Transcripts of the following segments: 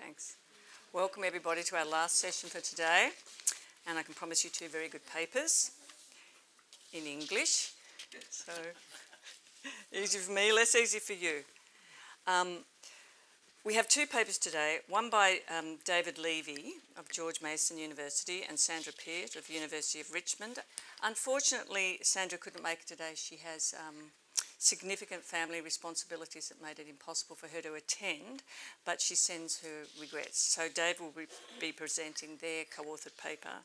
Thanks. Welcome everybody to our last session for today. And I can promise you two very good papers in English. So easy for me, less easy for you. Um, we have two papers today, one by um, David Levy of George Mason University and Sandra Peart of University of Richmond. Unfortunately, Sandra couldn't make it today. She has um, significant family responsibilities that made it impossible for her to attend, but she sends her regrets. So Dave will be presenting their co-authored paper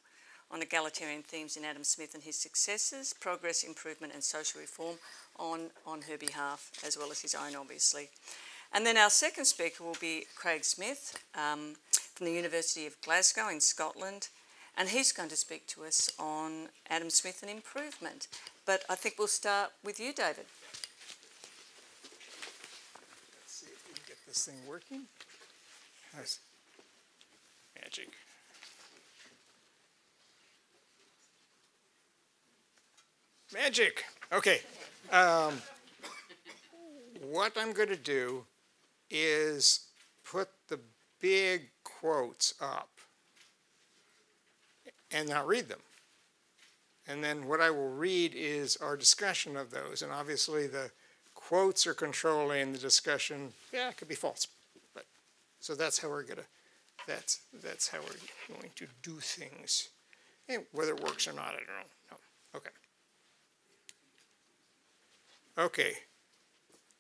on egalitarian themes in Adam Smith and his successors, progress, improvement and social reform on, on her behalf, as well as his own, obviously. And then our second speaker will be Craig Smith um, from the University of Glasgow in Scotland, and he's going to speak to us on Adam Smith and improvement. But I think we'll start with you, David. This thing working? How's magic? Magic. Okay. Um, what I'm going to do is put the big quotes up and not read them. And then what I will read is our discussion of those. And obviously, the quotes are controlling the discussion. Yeah, it could be false, but so that's how we're gonna. That's that's how we're going to do things. And whether it works or not, I don't know. No. Okay. Okay.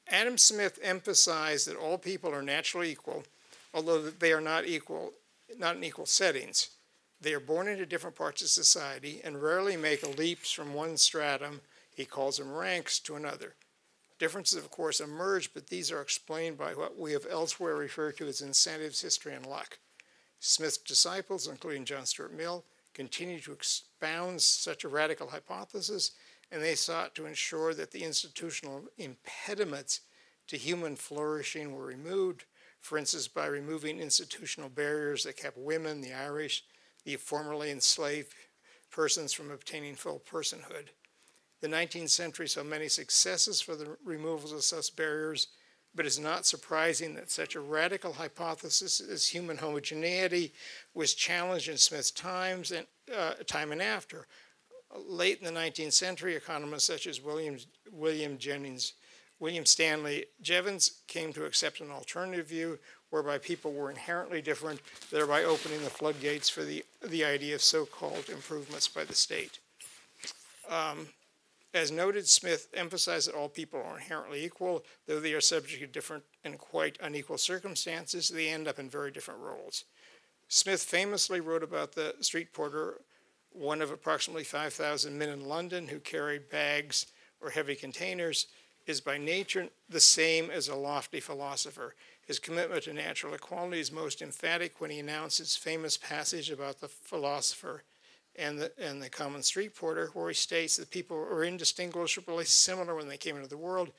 Adam Smith emphasized that all people are naturally equal, although they are not equal, not in equal settings. They are born into different parts of society and rarely make leaps from one stratum, he calls them ranks, to another. Differences, of course, emerge, but these are explained by what we have elsewhere referred to as incentives, history, and luck. Smith's disciples, including John Stuart Mill, continued to expound such a radical hypothesis, and they sought to ensure that the institutional impediments to human flourishing were removed, for instance, by removing institutional barriers that kept women, the Irish, the formerly enslaved persons from obtaining full personhood. The 19th century saw many successes for the removal of such barriers, but it's not surprising that such a radical hypothesis as human homogeneity was challenged in Smith's times and uh, time and after. Late in the 19th century, economists such as William, William Jennings, William Stanley Jevons came to accept an alternative view whereby people were inherently different, thereby opening the floodgates for the, the idea of so-called improvements by the state. Um, as noted, Smith emphasized that all people are inherently equal, though they are subject to different and quite unequal circumstances, they end up in very different roles. Smith famously wrote about the street porter, one of approximately 5,000 men in London who carried bags or heavy containers, is by nature the same as a lofty philosopher. His commitment to natural equality is most emphatic when he announces famous passage about the philosopher and the, and the common street porter, where he states that people are indistinguishably similar when they came into the world,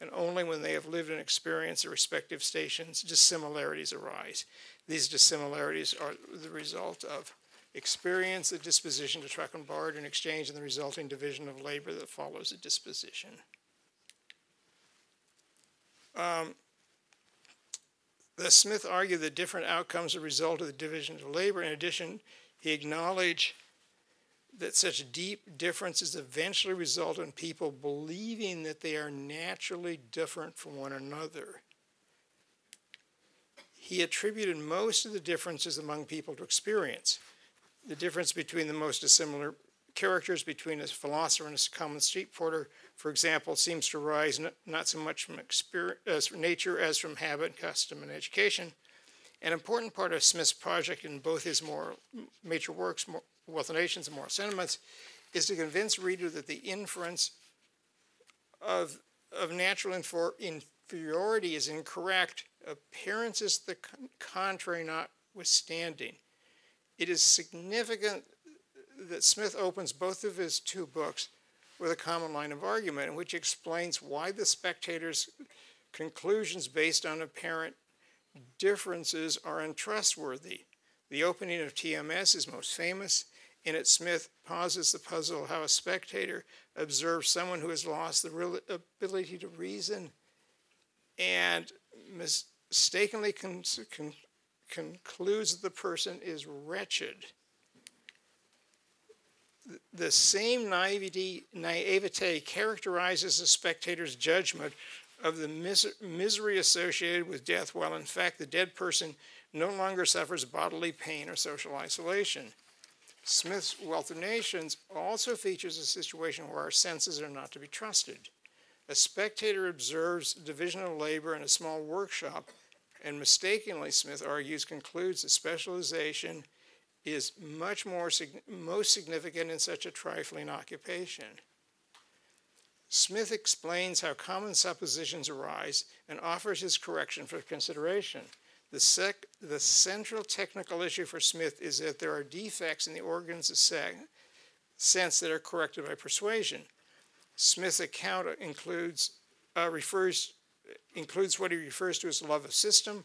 and only when they have lived and experienced their respective stations dissimilarities arise. These dissimilarities are the result of experience, the disposition to truck and barter in exchange, and the resulting division of labor that follows a disposition. Um, the Smith argued that different outcomes are a result of the division of labor. In addition, he acknowledged that such deep differences eventually result in people believing that they are naturally different from one another. He attributed most of the differences among people to experience. The difference between the most dissimilar characters between a philosopher and a common street porter, for example, seems to arise not so much from as from nature as from habit, custom, and education. An important part of Smith's project in both his more major works, Wealth of Nations and Moral Sentiments, is to convince reader that the inference of, of natural inferiority is incorrect, appearances the con- contrary notwithstanding. It is significant that Smith opens both of his two books with a common line of argument which explains why the spectator's conclusions based on apparent differences are untrustworthy. The opening of TMS is most famous. In it, Smith pauses the puzzle how a spectator observes someone who has lost the ability to reason and mistakenly con- con- concludes that the person is wretched. The same naivety, naivete characterizes the spectator's judgment of the mis- misery associated with death, while in fact the dead person no longer suffers bodily pain or social isolation. Smith's Wealth of Nations also features a situation where our senses are not to be trusted. A spectator observes division of labor in a small workshop and mistakenly, Smith argues, concludes that specialization is much more most significant in such a trifling occupation. Smith explains how common suppositions arise and offers his correction for consideration. The, the central technical issue for Smith is that there are defects in the organs of sense that are corrected by persuasion. Smith's account includes uh, refers includes what he refers to as love of system,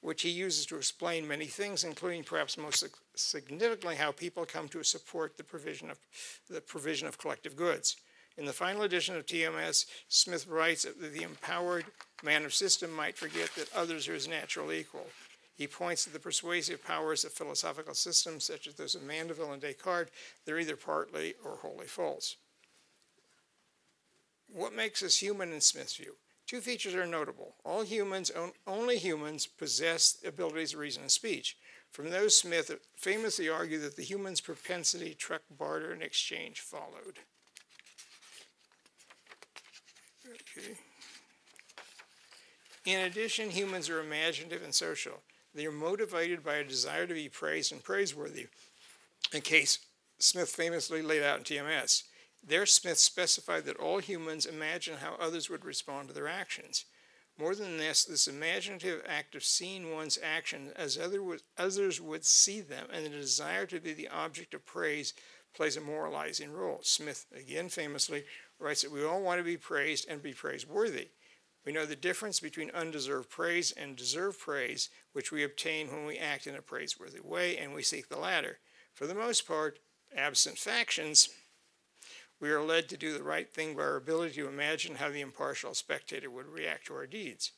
which he uses to explain many things, including perhaps most significantly how people come to support the provision of the provision of collective goods. In the final edition of TMS, Smith writes that the empowered man of system might forget that others are his natural equal. He points to the persuasive powers of philosophical systems, such as those of Mandeville and Descartes, they're either partly or wholly false. What makes us human in Smith's view? Two features are notable. All humans, only humans, possess abilities of reason and speech. From those, Smith famously argued that the human's propensity to truck, barter, and exchange followed. Okay. In addition, humans are imaginative and social. They are motivated by a desire to be praised and praiseworthy, a case Smith famously laid out in TMS. There, Smith specified that all humans imagine how others would respond to their actions. More than this, this imaginative act of seeing one's action as other others would see them and the desire to be the object of praise plays a moralizing role. Smith, again famously, writes that we all want to be praised and be praiseworthy. We know the difference between undeserved praise and deserved praise, which we obtain when we act in a praiseworthy way, and we seek the latter. For the most part, absent factions, we are led to do the right thing by our ability to imagine how the impartial spectator would react to our deeds.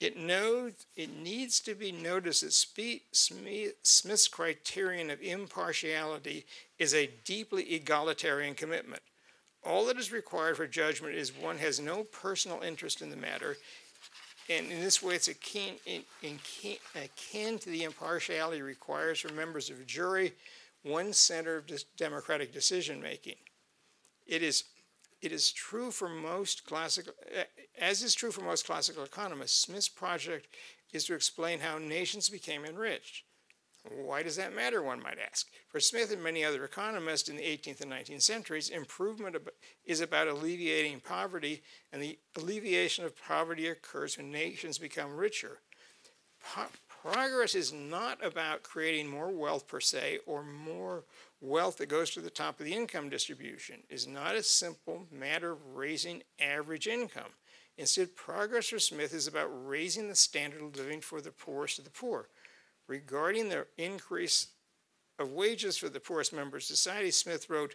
It, knows, it needs to be noticed that Smith's criterion of impartiality is a deeply egalitarian commitment. All that is required for judgment is one has no personal interest in the matter, and in this way it's akin, in, in, akin to the impartiality requires for members of a jury one center of democratic decision making. It is, it is true for most classical, as is true for most classical economists, Smith's project is to explain how nations became enriched. Why does that matter, one might ask? For Smith and many other economists in the 18th and 19th centuries, improvement is about alleviating poverty, and the alleviation of poverty occurs when nations become richer. Po- progress is not about creating more wealth per se or more wealth that goes to the top of the income distribution is not a simple matter of raising average income. Instead, progress for Smith is about raising the standard of living for the poorest of the poor. Regarding the increase of wages for the poorest members of society, Smith wrote,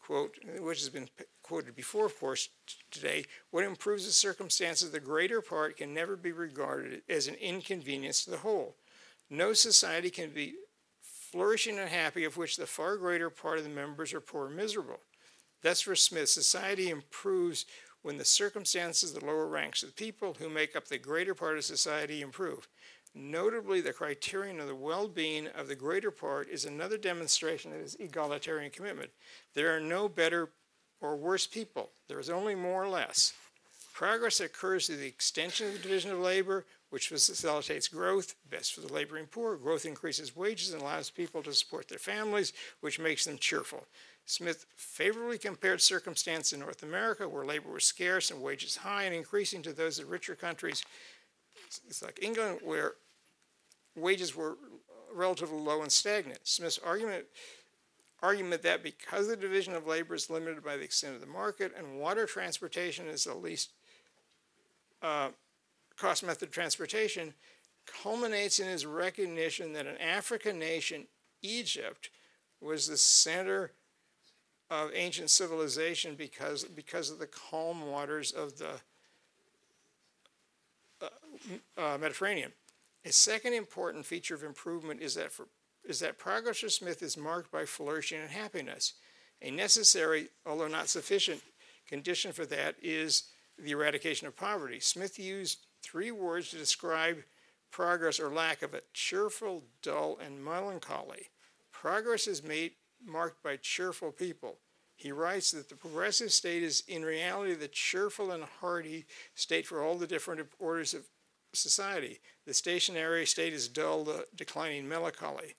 quote, which has been quoted before, of course, today, what improves the circumstances of the greater part can never be regarded as an inconvenience to the whole. No society can be flourishing and happy, of which the far greater part of the members are poor and miserable. Thus, for Smith, society improves when the circumstances of the lower ranks of the people who make up the greater part of society improve. Notably, the criterion of the well being of the greater part is another demonstration of his egalitarian commitment. There are no better or worse people, there is only more or less. Progress occurs through the extension of the division of labor, which facilitates growth, best for the laboring poor. Growth increases wages and allows people to support their families, which makes them cheerful. Smith favorably compared circumstances in North America, where labor was scarce and wages high and increasing, to those of richer countries, it's like England, where wages were relatively low and stagnant. Smith's argument argument that because the division of labor is limited by the extent of the market and water transportation is the least uh, cost method of transportation culminates in his recognition that an African nation, Egypt, was the center of ancient civilization because, because of the calm waters of the uh, Mediterranean. A second important feature of improvement is that, for, is that progress for Smith is marked by flourishing and happiness. A necessary, although not sufficient, condition for that is the eradication of poverty. Smith used three words to describe progress or lack of it cheerful, dull, and melancholy. Progress is made, marked by cheerful people. He writes that the progressive state is in reality the cheerful and hearty state for all the different orders of society. The stationary state is dull, the declining melancholy.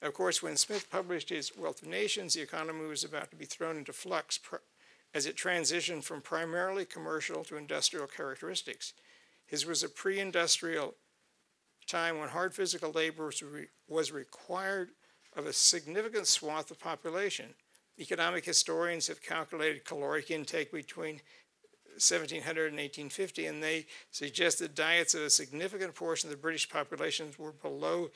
Of course, when Smith published his Wealth of Nations, the economy was about to be thrown into flux as it transitioned from primarily commercial to industrial characteristics. His was a pre industrial time when hard physical labor was required of a significant swath of population. Economic historians have calculated caloric intake between 1700 and 1850, and they suggest that diets of a significant portion of the British population were below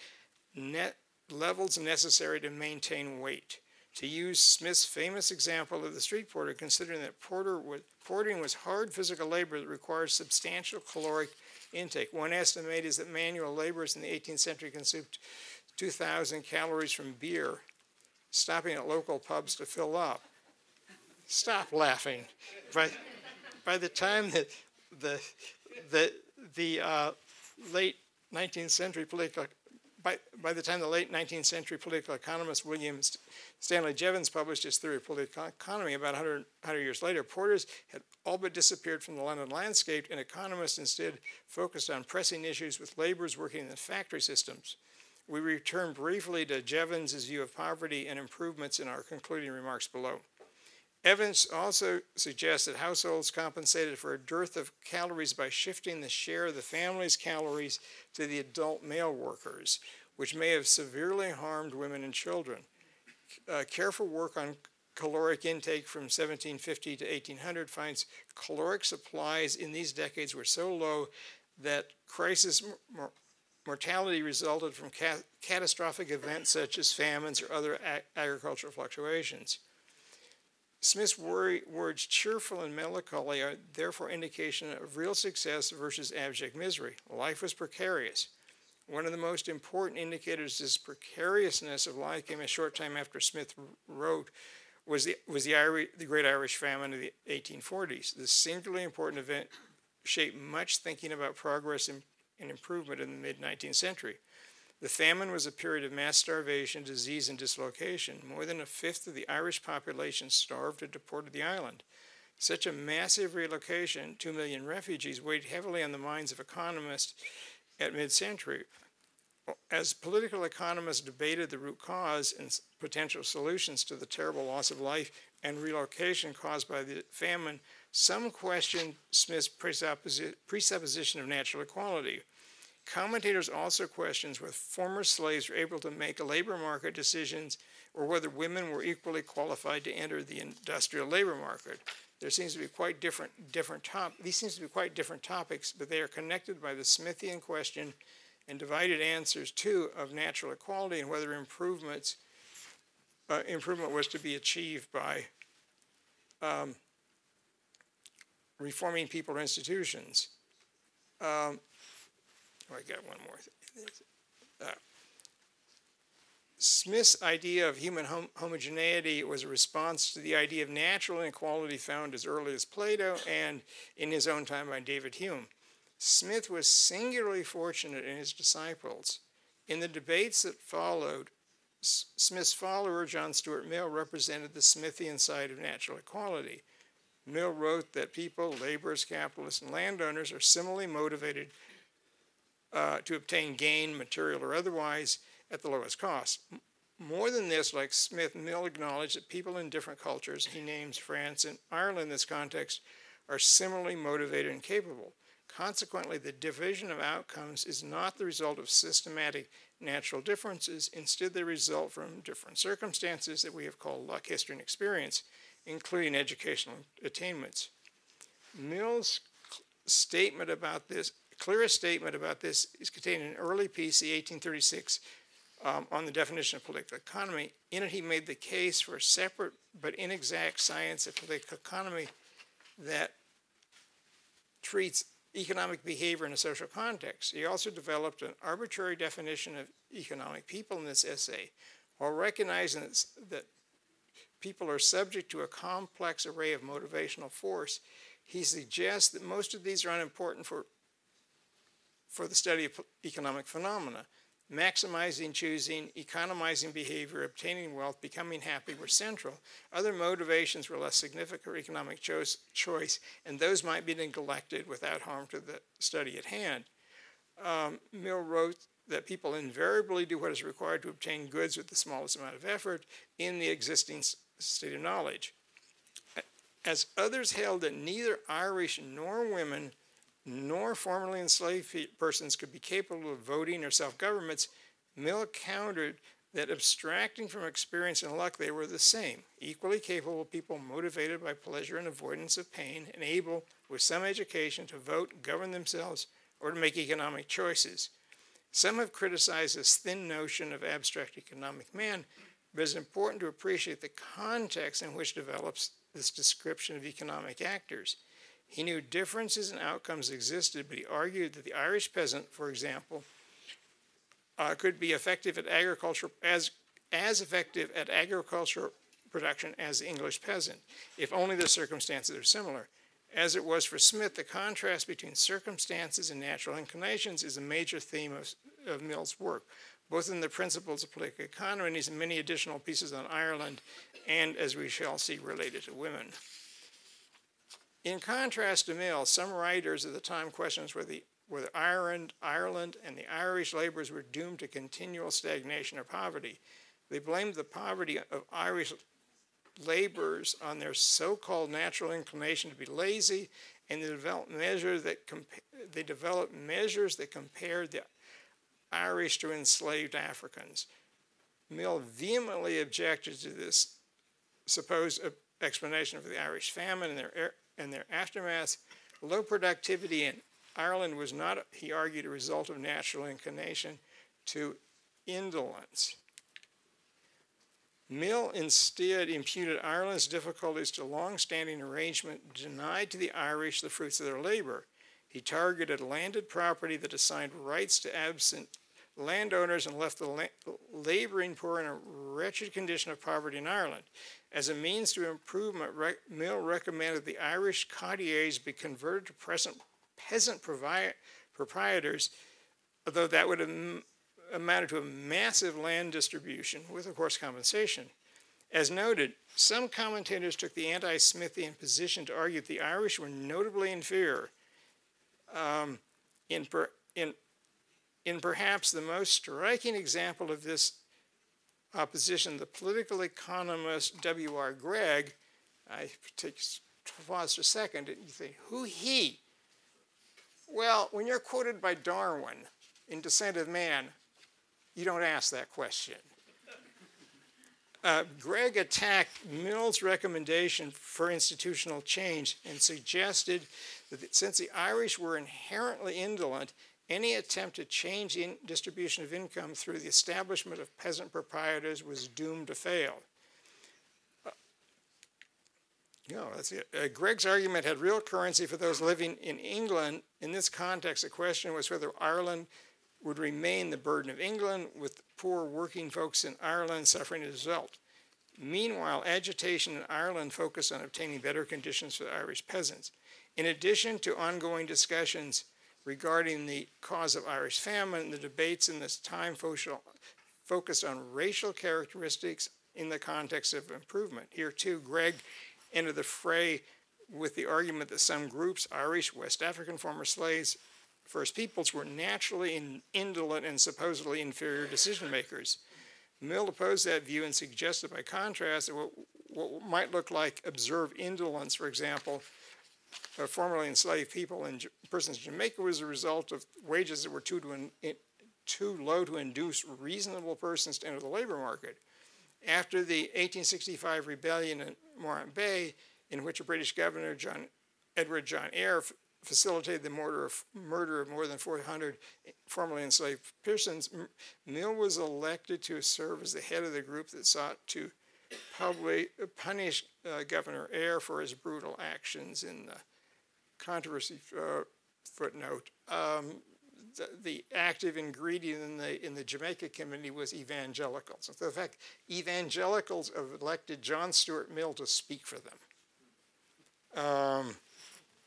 net levels necessary to maintain weight. To use Smith's famous example of the street porter, considering that porter was, porting was hard physical labor that requires substantial caloric intake. One estimate is that manual laborers in the 18th century consumed 2,000 calories from beer, stopping at local pubs to fill up. Stop laughing. By, by the time that the, the, the uh, late 19th century political by, by the time the late 19th century political economist William Stanley Jevons published his theory of political economy about 100, 100, years later, porters had all but disappeared from the London landscape, and economists instead focused on pressing issues with laborers working in the factory systems. We return briefly to Jevons' view of poverty and improvements in our concluding remarks below. Evans also suggests that households compensated for a dearth of calories by shifting the share of the family's calories to the adult male workers, which may have severely harmed women and children. Uh, careful work on caloric intake from 1750 to 1800 finds caloric supplies in these decades were so low that crisis mor- mortality resulted from ca- catastrophic events such as famines or other agricultural fluctuations. Smith's worry, words cheerful and melancholy are therefore indication of real success versus abject misery. Life was precarious. One of the most important indicators of this precariousness of life came a short time after Smith wrote was the, was the, Irish, the Great Irish Famine of the 1840s. This singularly important event shaped much thinking about progress and, and improvement in the mid 19th century. The famine was a period of mass starvation, disease, and dislocation. More than a fifth of the Irish population starved or deported the island. Such a massive relocation, two million refugees, weighed heavily on the minds of economists at mid century. As political economists debated the root cause and potential solutions to the terrible loss of life and relocation caused by the famine, some questioned Smith's presupposition of natural equality. Commentators also questions whether former slaves were able to make labor market decisions or whether women were equally qualified to enter the industrial labor market. There seems to be quite different different top these seems to be quite different topics, but they are connected by the Smithian question and divided answers too of natural equality and whether improvements uh, improvement was to be achieved by um, reforming people or institutions. Um, Oh, I got one more. Uh, Smith's idea of human hom- homogeneity was a response to the idea of natural inequality found as early as Plato and in his own time by David Hume. Smith was singularly fortunate in his disciples. In the debates that followed, S- Smith's follower, John Stuart Mill, represented the Smithian side of natural equality. Mill wrote that people, laborers, capitalists, and landowners are similarly motivated uh, to obtain gain, material or otherwise, at the lowest cost. More than this, like Smith, Mill acknowledged that people in different cultures, he names France and Ireland in this context, are similarly motivated and capable. Consequently, the division of outcomes is not the result of systematic natural differences. Instead, they result from different circumstances that we have called luck, history, and experience, including educational attainments. Mill's statement about this clearest statement about this is contained in an early piece, the 1836, um, on the definition of political economy. In it, he made the case for a separate but inexact science of political economy that treats economic behavior in a social context. He also developed an arbitrary definition of economic people in this essay, while recognizing that people are subject to a complex array of motivational force. He suggests that most of these are unimportant for, for the study of economic phenomena. Maximizing, choosing, economizing behavior, obtaining wealth, becoming happy were central. Other motivations were less significant for economic choice, choice and those might be neglected without harm to the study at hand. Um, Mill wrote that people invariably do what is required to obtain goods with the smallest amount of effort in the existing state of knowledge. As others held that neither Irish nor women nor formerly enslaved persons could be capable of voting or self governments, Mill countered that abstracting from experience and luck, they were the same, equally capable people motivated by pleasure and avoidance of pain, and able, with some education, to vote, govern themselves, or to make economic choices. Some have criticized this thin notion of abstract economic man, but it's important to appreciate the context in which develops this description of economic actors. He knew differences in outcomes existed, but he argued that the Irish peasant, for example, uh, could be effective at agriculture as as effective at agricultural production as the English peasant, if only the circumstances are similar. As it was for Smith, the contrast between circumstances and natural inclinations is a major theme of, of Mill's work, both in the principles of political economy and his many additional pieces on Ireland, and as we shall see, related to women. In contrast to Mill, some writers of the time questioned whether, whether Ireland, Ireland and the Irish laborers were doomed to continual stagnation or poverty. They blamed the poverty of Irish laborers on their so-called natural inclination to be lazy, and they developed measures that they developed measures that compared the Irish to enslaved Africans. Mill vehemently objected to this supposed uh, explanation for the Irish famine and their and their aftermath, low productivity in Ireland was not, he argued, a result of natural inclination to indolence. Mill instead imputed Ireland's difficulties to long-standing arrangement denied to the Irish the fruits of their labor. He targeted landed property that assigned rights to absent landowners and left the la laboring poor in a wretched condition of poverty in Ireland. As a means to improvement, Mill recommended the Irish cottiers be converted to present peasant proprietors, although that would have amounted to a massive land distribution with, of course, compensation. As noted, some commentators took the anti Smithian position to argue that the Irish were notably inferior. Um, in, per, in, in perhaps the most striking example of this opposition, the political economist W.R. Greg, I take pause for a second and you think, who he? Well, when you're quoted by Darwin in Descent of Man, you don't ask that question. Uh, Greg attacked Mill's recommendation for institutional change and suggested that since the Irish were inherently indolent, any attempt to change in distribution of income through the establishment of peasant proprietors was doomed to fail. Uh, no, that's it. Uh, Greg's argument had real currency for those living in England. In this context, the question was whether Ireland would remain the burden of England, with poor working folks in Ireland suffering as a result. Meanwhile, agitation in Ireland focused on obtaining better conditions for the Irish peasants. In addition to ongoing discussions regarding the cause of Irish famine, the debates in this time focused on racial characteristics in the context of improvement. Here, too, Greg entered the fray with the argument that some groups, Irish, West African former slaves, First Peoples, were naturally indolent and supposedly inferior decision makers. Mill opposed that view and suggested, by contrast, that what, what might look like observed indolence, for example, uh, formerly enslaved people and persons in Jamaica was a result of wages that were too, to in, too low to induce reasonable persons to enter the labor market. After the 1865 rebellion in Morant Bay, in which a British governor, John, Edward John Eyre, facilitated the murder of, murder of more than 400 formerly enslaved persons, Mill was elected to serve as the head of the group that sought to publicly punish uh, Governor Eyre for his brutal actions in the controversy uh, footnote. Um, the, the, active ingredient in the in the Jamaica committee was evangelicals. In fact, evangelicals elected John Stuart Mill to speak for them. Um,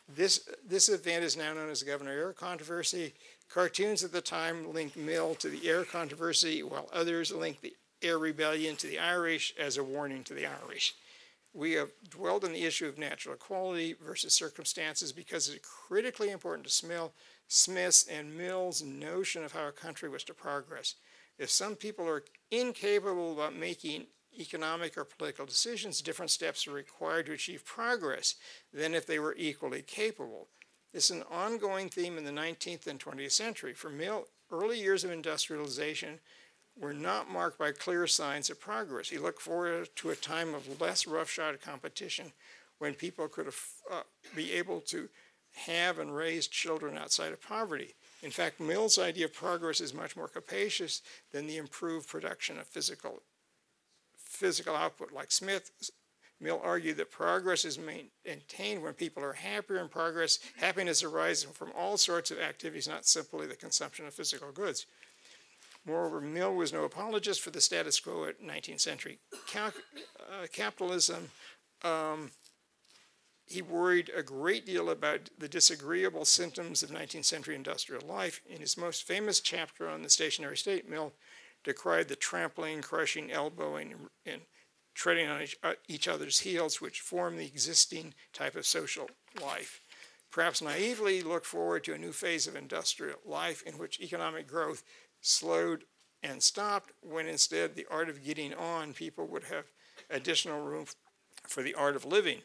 this this event is now known as the Governor Eyre controversy. Cartoons at the time linked Mill to the Eyre controversy, while others linked the Eyre rebellion to the Irish as a warning to the Irish. We have dwelled on the issue of natural equality versus circumstances because it's critically important to Smith, Smith's and Mill's notion of how a country was to progress. If some people are incapable about making economic or political decisions, different steps are required to achieve progress than if they were equally capable. This is an ongoing theme in the 19th and 20th century. For Mill, early years of industrialization were not marked by clear signs of progress. He looked forward to a time of less roughshod competition when people could uh, be able to have and raise children outside of poverty. In fact, Mill's idea of progress is much more capacious than the improved production of physical, physical output. Like Smith, Mill argued that progress is maintained when people are happier in progress. Happiness arises from all sorts of activities, not simply the consumption of physical goods. Moreover, Mill was no apologist for the status quo at 19th century uh, capitalism. Um, he worried a great deal about the disagreeable symptoms of 19th century industrial life. In his most famous chapter on the stationary state, Mill decried the trampling, crushing, elbowing, and treading on each, uh, each other's heels, which form the existing type of social life. Perhaps naively look forward to a new phase of industrial life in which economic growth slowed and stopped when instead the art of getting on, people would have additional room for the art of living.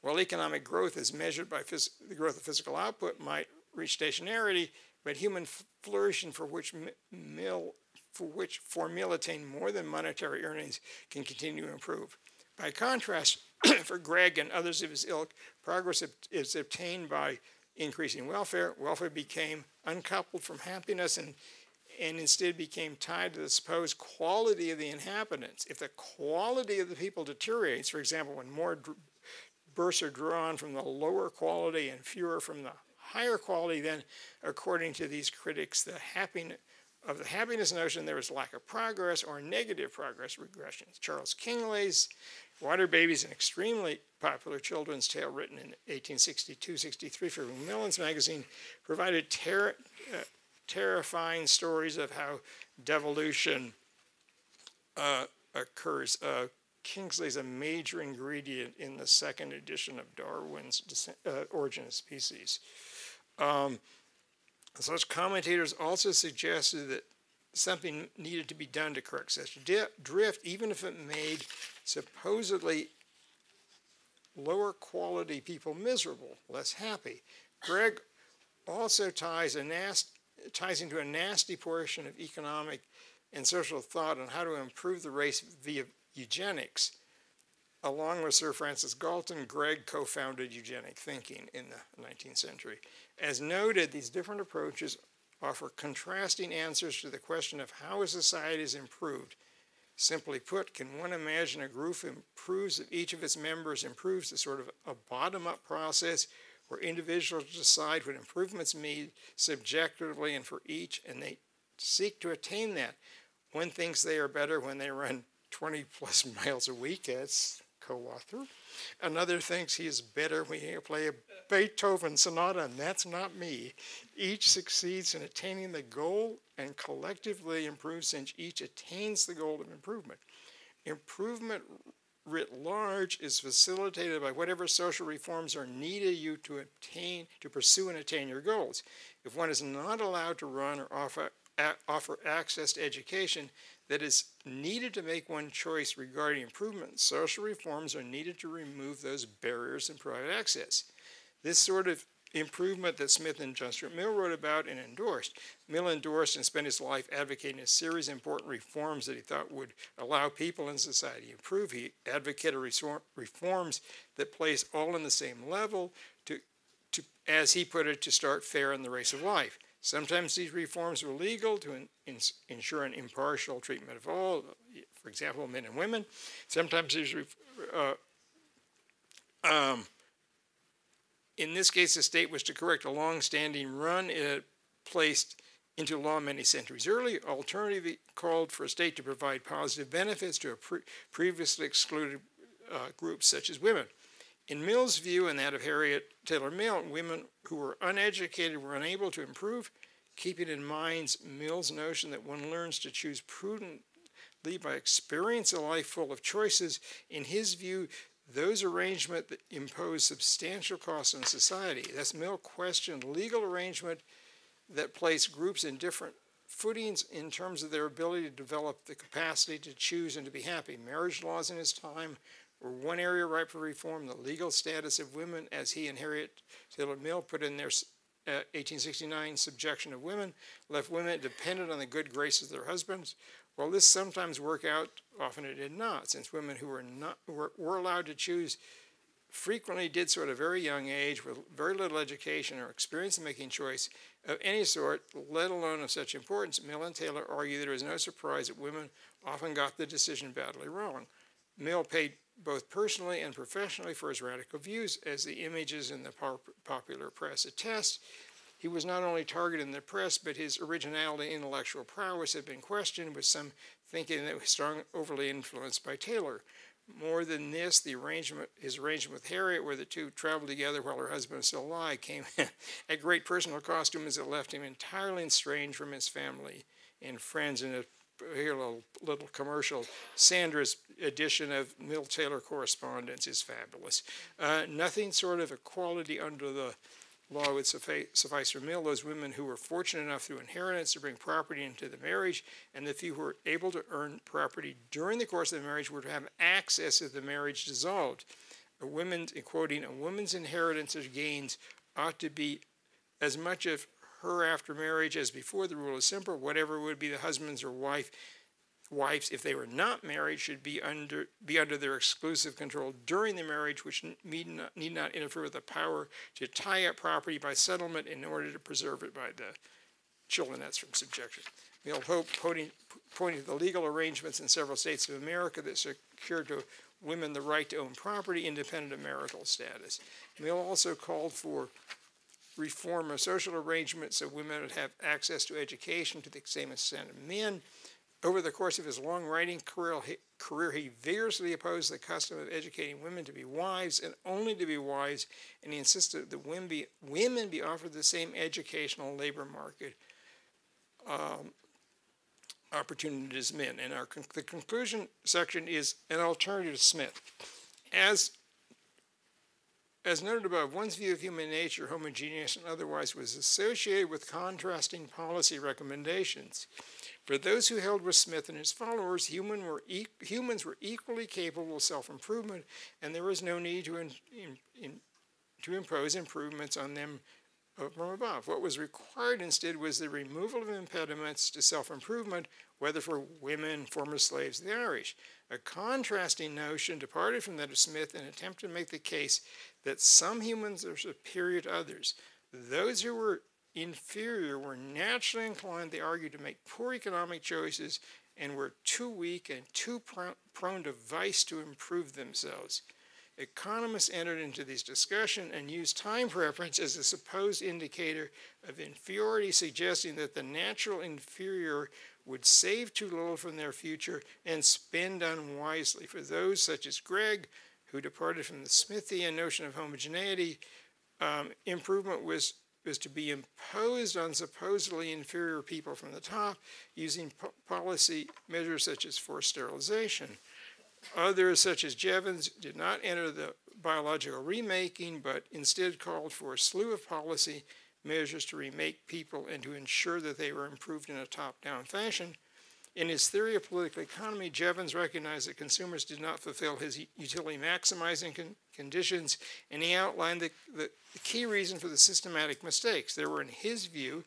While economic growth is measured by the growth of physical output might reach stationarity, but human flourishing for which mill for which for mill attain more than monetary earnings can continue to improve. By contrast, for Greg and others of his ilk, progress is obtained by increasing welfare. Welfare became uncoupled from happiness and and instead became tied to the supposed quality of the inhabitants. If the quality of the people deteriorates, for example, when more births are drawn from the lower quality and fewer from the higher quality, then according to these critics, the happiness of the happiness notion, there is lack of progress or negative progress regressions. Charles Kingsley's Water Babies, an extremely popular children's tale written in 1862-63 for Macmillan's magazine, provided ter- uh, terrifying stories of how devolution uh, occurs. Uh, Kingsley's a major ingredient in the second edition of Darwin's uh, Origin of Species. Um, such commentators also suggested that something needed to be done to correct such drift, even if it made supposedly lower quality people miserable, less happy. Greg also ties a nasty ties into a nasty portion of economic and social thought on how to improve the race via eugenics. Along with Sir Francis Galton, Greg co founded eugenic thinking in the 19th century. As noted, these different approaches offer contrasting answers to the question of how a society is improved. Simply put, can one imagine a group improves if each of its members improves, a sort of a bottom up process where individuals decide what improvements mean subjectively and for each, and they seek to attain that. One thinks they are better when they run 20 plus miles a week, as co author. Another thinks he is better when he play a Beethoven sonata, and that's not me. Each succeeds in attaining the goal and collectively improves since each attains the goal of improvement. Improvement writ large is facilitated by whatever social reforms are needed you to obtain to pursue and attain your goals. If one is not allowed to run or offer offer access to education that is needed to make one choice regarding improvement, social reforms are needed to remove those barriers and provide access. This sort of improvement that Smith and John Stuart Mill wrote about and endorsed. Mill endorsed and spent his life advocating a series of important reforms that he thought would allow people in society to improve. He advocated reforms that place all on the same level to, to, as he put it, to start fair in the race of life. Sometimes these reforms were legal to ensure an impartial treatment of all, for example, men and women. Sometimes these uh, um, in this case, the state was to correct a long-standing run it placed into law many centuries earlier. Alternatively, called for a state to provide positive benefits to a pre- previously excluded uh, groups such as women. In Mill's view and that of Harriet Taylor Mill, women who were uneducated were unable to improve, keeping in mind Mill's notion that one learns to choose prudently by experience a life full of choices. In his view, those arrangements that impose substantial costs on society. That's Mill questioned legal arrangement that place groups in different footings in terms of their ability to develop the capacity to choose and to be happy. Marriage laws in his time were one area ripe for reform. The legal status of women, as he and Harriet Taylor Mill put in their uh, 1869 subjection of women, left women dependent on the good graces of their husbands. While this sometimes worked out, often it did not, since women who were, not, were, were allowed to choose frequently did so at a very young age with very little education or experience in making choice of any sort, let alone of such importance. Mill and Taylor argue that it was no surprise that women often got the decision badly wrong. Mill paid both personally and professionally for his radical views, as the images in the popular press attest. He was not only targeted in the press, but his originality and intellectual prowess had been questioned, with some thinking that he was strong, overly influenced by Taylor. More than this, the arrangement, his arrangement with Harriet, where the two traveled together while her husband was still alive, came at great personal cost to him as it left him entirely estranged from his family and friends. And here a little, little commercial. Sandra's edition of Mill Taylor correspondence is fabulous. Uh, nothing sort of equality under the law would suffice for Mill, those women who were fortunate enough through inheritance to bring property into the marriage, and the few who were able to earn property during the course of the marriage were to have access if the marriage dissolved. A woman's, quoting, a woman's inheritance or gains ought to be as much of her after marriage as before. The rule is simple: whatever would be the husband's or wife wives, if they were not married, should be under, be under their exclusive control during the marriage, which need not, need not interfere with the power to tie up property by settlement in order to preserve it by the children. That's from subjection. Mill Hope pointing, pointing to the legal arrangements in several states of America that secure to women the right to own property independent of marital status. Mill also called for reform of social arrangements so women would have access to education to the same extent of men over the course of his long writing career, he vigorously opposed the custom of educating women to be wives and only to be wives, and he insisted that women be, women be offered the same educational labor market um, opportunity as men. And our the conclusion section is an alternative to Smith. As as noted above, one's view of human nature, homogeneous and otherwise, was associated with contrasting policy recommendations. For those who held with Smith and his followers, human were e- humans were equally capable of self improvement, and there was no need to, in, in, to impose improvements on them from above. What was required instead was the removal of impediments to self improvement, whether for women, former slaves, the Irish. A contrasting notion departed from that of Smith in an attempt to make the case that some humans are superior to others. Those who were inferior were naturally inclined, they argued, to make poor economic choices and were too weak and too prone to vice to improve themselves. Economists entered into this discussion and used time preference as a supposed indicator of inferiority, suggesting that the natural inferior would save too little from their future and spend unwisely. For those such as Greg, who departed from the Smithian notion of homogeneity, um, improvement was is to be imposed on supposedly inferior people from the top using po- policy measures such as forced sterilization. Others, such as Jevons, did not enter the biological remaking, but instead called for a slew of policy measures to remake people and to ensure that they were improved in a top down fashion. In his theory of political economy, Jevons recognized that consumers did not fulfill his utility maximizing con- conditions, and he outlined the, the, the key reason for the systematic mistakes. There were, in his view,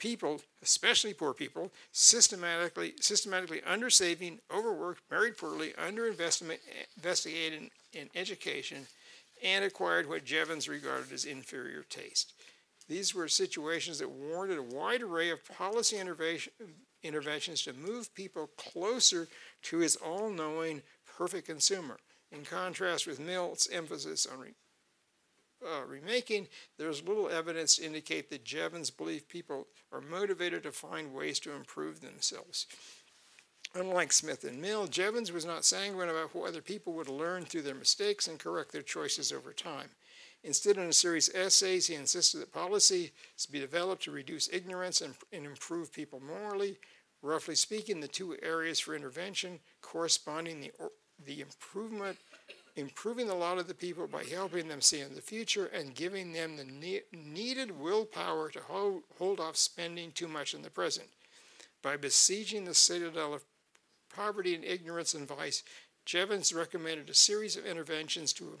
people, especially poor people, systematically systematically undersaving, overworked, married poorly, underinvestigated in, in education, and acquired what Jevons regarded as inferior taste. These were situations that warranted a wide array of policy intervention, interventions to move people closer to his all knowing, perfect consumer. In contrast with Mill's emphasis on, re, uh, remaking, there's little evidence to indicate that Jevons believed people are motivated to find ways to improve themselves. Unlike Smith and Mill, Jevons was not sanguine about whether people would learn through their mistakes and correct their choices over time. Instead, in a series of essays, he insisted that policy be developed to reduce ignorance and, and improve people morally. Roughly speaking, the two areas for intervention corresponding the, the improvement improving the lot of the people by helping them see in the future and giving them the ne- needed willpower to hold, hold off spending too much in the present. By besieging the citadel of poverty and ignorance and vice, Jevons recommended a series of interventions to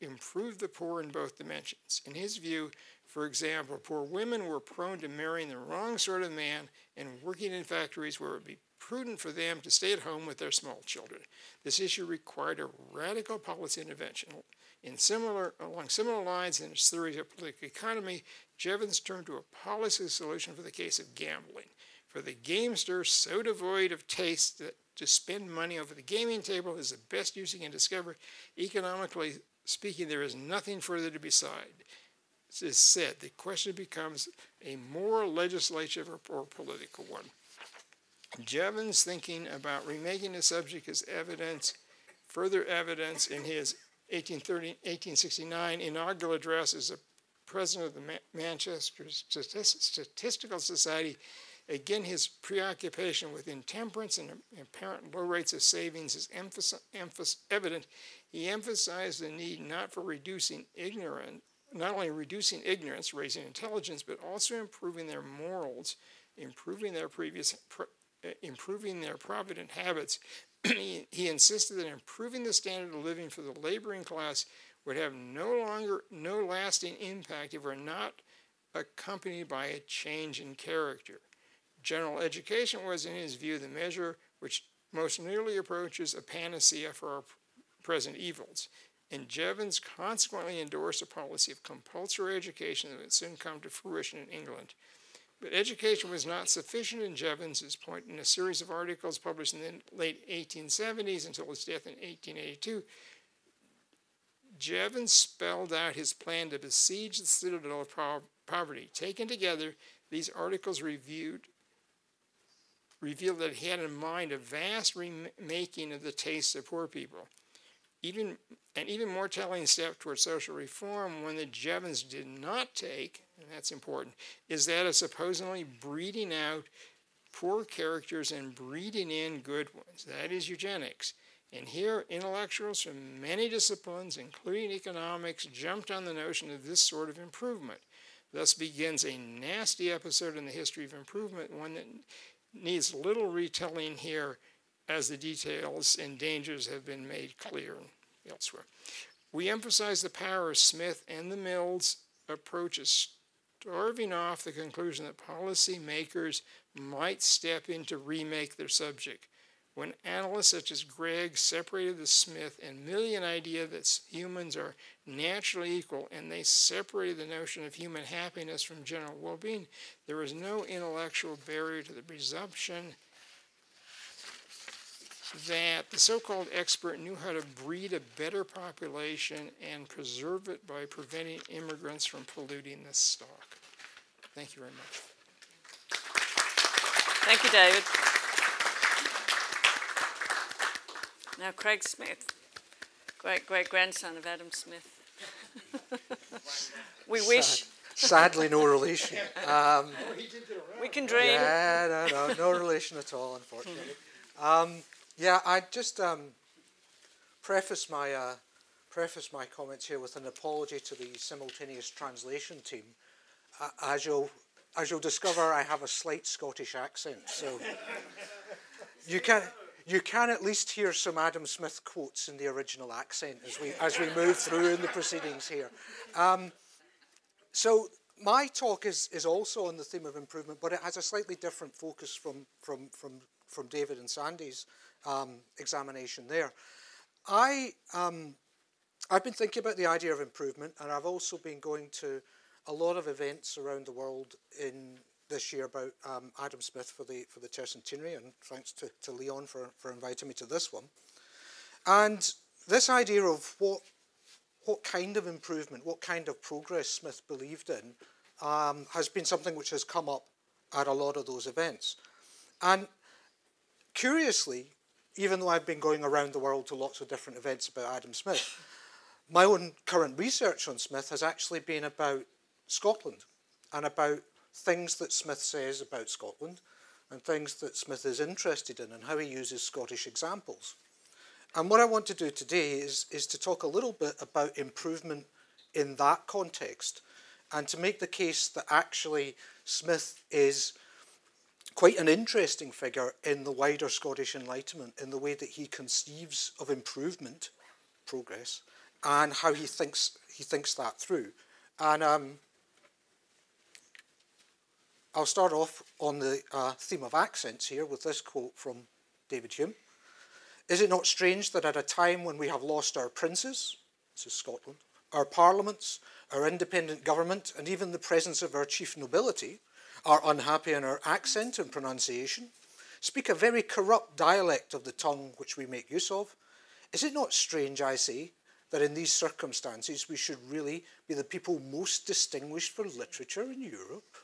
improve the poor in both dimensions. In his view, for example, poor women were prone to marrying the wrong sort of man and working in factories where it would be prudent for them to stay at home with their small children. This issue required a radical policy intervention. In similar, along similar lines in his theory of political economy, Jevons turned to a policy solution for the case of gambling. For the gamester so devoid of taste that to spend money over the gaming table is the best use you can discover. Economically speaking, there is nothing further to be said. Is said. The question becomes a moral legislative or, or political one. Jevons thinking about remaking the subject is evidence, further evidence in his 1869 inaugural address as a president of the Manchester Statistical Society Again, his preoccupation with intemperance and apparent low rates of savings is evident. He emphasized the need not for reducing ignorance, not only reducing ignorance, raising intelligence, but also improving their morals, improving their previous, improving their provident habits. he, he insisted that improving the standard of living for the laboring class would have no longer, no lasting impact if were not accompanied by a change in character. General education was, in his view, the measure which most nearly approaches a panacea for our present evils. And Jevons consequently endorsed a policy of compulsory education that would soon come to fruition in England. But education was not sufficient in Jevons's point. In a series of articles published in the late 1870s until his death in 1882, Jevons spelled out his plan to besiege the citadel of poverty. Taken together, these articles reviewed revealed that he had in mind a vast remaking of the tastes of poor people. Even, an even more telling step towards social reform, one that Jevons did not take, and that's important, is that of supposedly breeding out poor characters and breeding in good ones. That is eugenics. And here, intellectuals from many disciplines, including economics, jumped on the notion of this sort of improvement. Thus begins a nasty episode in the history of improvement, one that needs little retelling here as the details and dangers have been made clear elsewhere. We emphasize the power of Smith and the Mills approaches, starving off the conclusion that policymakers might step in to remake their subject. When analysts such as Greg separated the Smith and Millian idea that humans are naturally equal and they separated the notion of human happiness from general well being, there was no intellectual barrier to the presumption that the so called expert knew how to breed a better population and preserve it by preventing immigrants from polluting the stock. Thank you very much. Thank you, David. Now, Craig Smith, great great grandson of Adam Smith. we wish. Sadly, no relation. Um, we can dream. Yeah, no, no, no relation at all, unfortunately. Um, yeah, I just um, preface my uh, preface my comments here with an apology to the simultaneous translation team. Uh, as you'll as you'll discover, I have a slight Scottish accent, so you can you can at least hear some Adam Smith quotes in the original accent as we, as we move through in the proceedings here. Um, so my talk is, is also on the theme of improvement, but it has a slightly different focus from, from, from, from David and Sandy's um, examination there. I, um, I've been thinking about the idea of improvement, and I've also been going to a lot of events around the world in this year about um, Adam Smith for the for the tercentenary, and thanks to, to Leon for, for inviting me to this one. And this idea of what what kind of improvement, what kind of progress Smith believed in, um, has been something which has come up at a lot of those events. And curiously, even though I've been going around the world to lots of different events about Adam Smith, my own current research on Smith has actually been about Scotland and about things that Smith says about Scotland and things that Smith is interested in and how he uses Scottish examples. And what I want to do today is, is to talk a little bit about improvement in that context and to make the case that actually Smith is quite an interesting figure in the wider Scottish Enlightenment in the way that he conceives of improvement, progress, and how he thinks he thinks that through. And um, I'll start off on the uh, theme of accents here with this quote from David Hume. Is it not strange that at a time when we have lost our princes, this is Scotland, our parliaments, our independent government, and even the presence of our chief nobility, are unhappy in our accent and pronunciation, speak a very corrupt dialect of the tongue which we make use of, is it not strange, I say, that in these circumstances we should really be the people most distinguished for literature in Europe?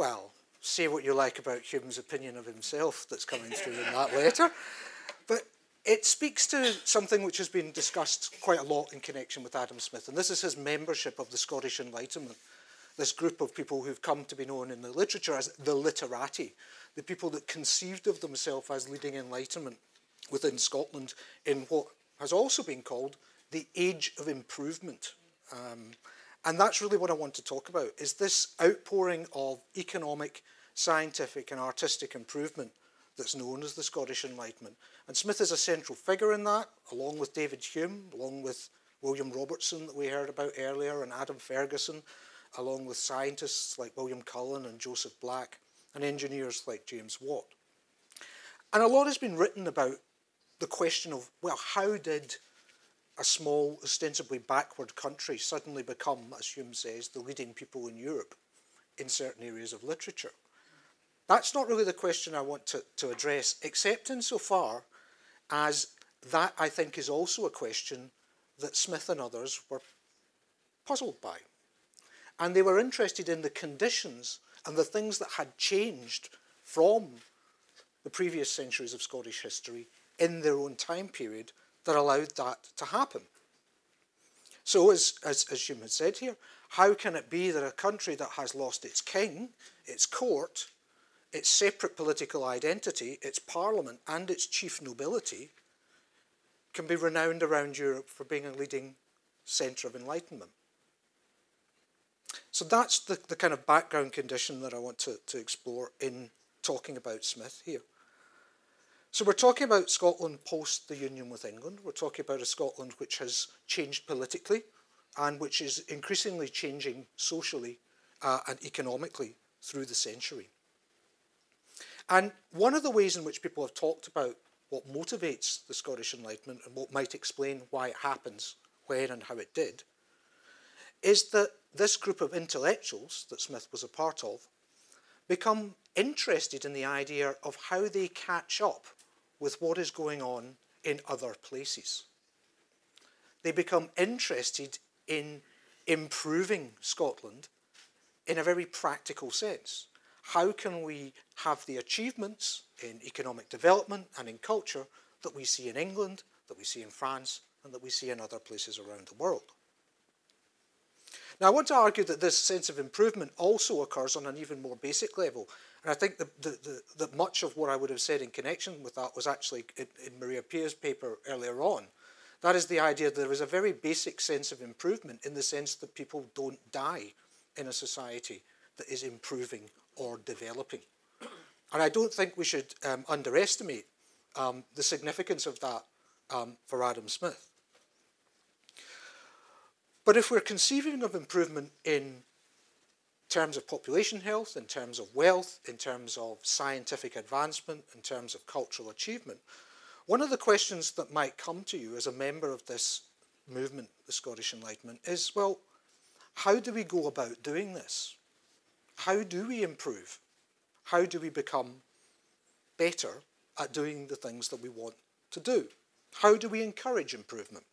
Well, say what you like about Hume's opinion of himself that's coming through in that letter, but it speaks to something which has been discussed quite a lot in connection with Adam Smith, and this is his membership of the Scottish Enlightenment, this group of people who've come to be known in the literature as the literati, the people that conceived of themselves as leading Enlightenment within Scotland in what has also been called the age of improvement. Um, and that's really what I want to talk about, is this outpouring of economic, scientific and artistic improvement that's known as the Scottish Enlightenment. And Smith is a central figure in that, along with David Hume, along with William Robertson that we heard about earlier, and Adam Ferguson, along with scientists like William Cullen and Joseph Black, and engineers like James Watt. And a lot has been written about the question of, well, how did a small, ostensibly backward country suddenly become, as Hume says, the leading people in Europe in certain areas of literature? That's not really the question I want to, to address, except insofar as that, I think, is also a question that Smith and others were puzzled by. And they were interested in the conditions and the things that had changed from the previous centuries of Scottish history in their own time period that allowed that to happen. So, as, as, as Hume had said here, how can it be that a country that has lost its king, its court, its separate political identity, its parliament, and its chief nobility can be renowned around Europe for being a leading centre of enlightenment? So that's the, the kind of background condition that I want to, to explore in talking about Smith here. So we're talking about Scotland post the union with England. We're talking about a Scotland which has changed politically and which is increasingly changing socially uh, and economically through the century. And one of the ways in which people have talked about what motivates the Scottish Enlightenment and what might explain why it happens, when and how it did, is that this group of intellectuals that Smith was a part of become interested in the idea of how they catch up with what is going on in other places. They become interested in improving Scotland in a very practical sense. How can we have the achievements in economic development and in culture that we see in England, that we see in France, and that we see in other places around the world? Now, I want to argue that this sense of improvement also occurs on an even more basic level. And I think that, much of what I would have said in connection with that was actually in, in Maria Pia's paper earlier on. That is the idea that there is a very basic sense of improvement in the sense that people don't die in a society that is improving or developing. And I don't think we should um, underestimate um, the significance of that um, for Adam Smith. But if we're conceiving of improvement in terms of population health, in terms of wealth, in terms of scientific advancement, in terms of cultural achievement, one of the questions that might come to you as a member of this movement, the Scottish Enlightenment, is well, how do we go about doing this? How do we improve? How do we become better at doing the things that we want to do? How do we encourage improvement?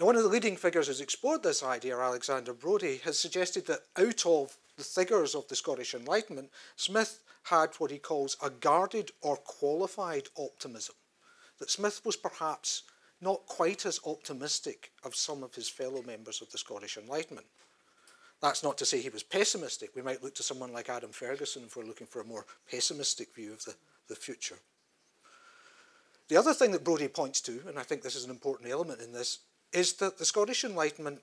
Now, one of the leading figures who's explored this idea, Alexander Broadie, has suggested that out of the figures of the Scottish Enlightenment, Smith had what he calls a guarded or qualified optimism. That Smith was perhaps not quite as optimistic of some of his fellow members of the Scottish Enlightenment. That's not to say he was pessimistic. We might look to someone like Adam Ferguson if we're looking for a more pessimistic view of the, the future. The other thing that Broadie points to, and I think this is an important element in this, is that the Scottish Enlightenment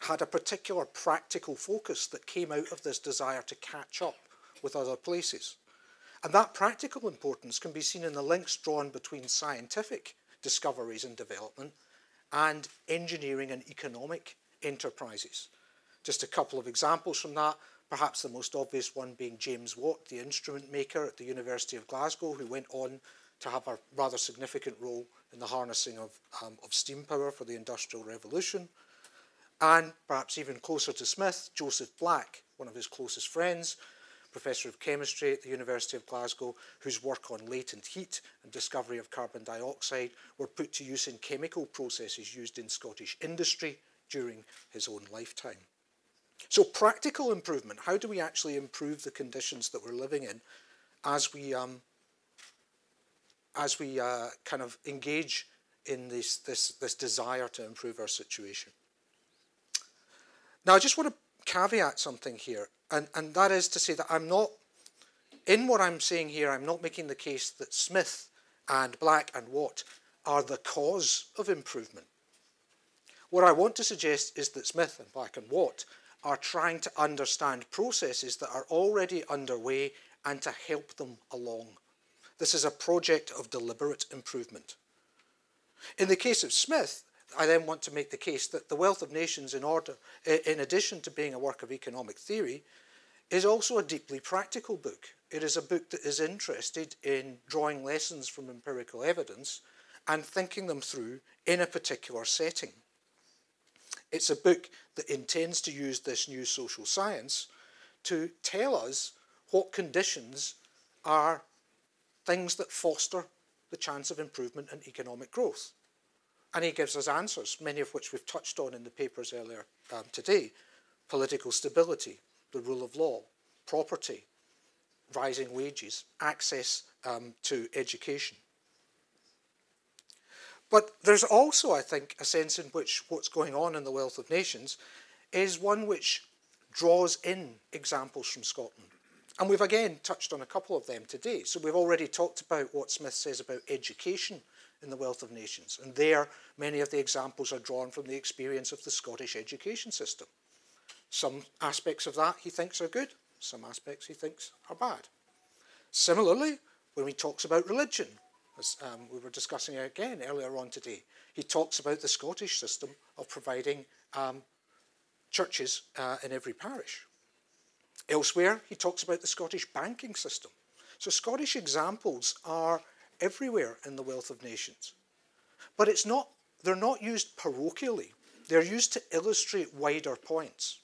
had a particular practical focus that came out of this desire to catch up with other places. And that practical importance can be seen in the links drawn between scientific discoveries and development and engineering and economic enterprises. Just a couple of examples from that, perhaps the most obvious one being James Watt, the instrument maker at the University of Glasgow, who went on to have a rather significant role in the harnessing of, um, of steam power for the Industrial Revolution. And perhaps even closer to Smith, Joseph Black, one of his closest friends, professor of chemistry at the University of Glasgow, whose work on latent heat and discovery of carbon dioxide were put to use in chemical processes used in Scottish industry during his own lifetime. So practical improvement, how do we actually improve the conditions that we're living in as we, um, as we uh, kind of engage in this, this, this desire to improve our situation? Now, I just want to caveat something here, and, and that is to say that I'm not, in what I'm saying here, I'm not making the case that Smith and Black and Watt are the cause of improvement. What I want to suggest is that Smith and Black and Watt are trying to understand processes that are already underway and to help them along. This is a project of deliberate improvement. In the case of Smith, I then want to make the case that The Wealth of Nations, in, order, in addition to being a work of economic theory, is also a deeply practical book. It is a book that is interested in drawing lessons from empirical evidence and thinking them through in a particular setting. It's a book that intends to use this new social science to tell us what conditions are things that foster the chance of improvement and economic growth. And he gives us answers, many of which we've touched on in the papers earlier um, today. Political stability, the rule of law, property, rising wages, access um, to education. But there's also, I think, a sense in which what's going on in the Wealth of Nations is one which draws in examples from Scotland. And we've again touched on a couple of them today. So we've already talked about what Smith says about education in the Wealth of Nations. And there, many of the examples are drawn from the experience of the Scottish education system. Some aspects of that he thinks are good, some aspects he thinks are bad. Similarly, when he talks about religion, as um, we were discussing again earlier on today. He talks about the Scottish system of providing um, churches uh, in every parish. Elsewhere, he talks about the Scottish banking system. So Scottish examples are everywhere in the Wealth of Nations. But it's not, they're not used parochially. They're used to illustrate wider points.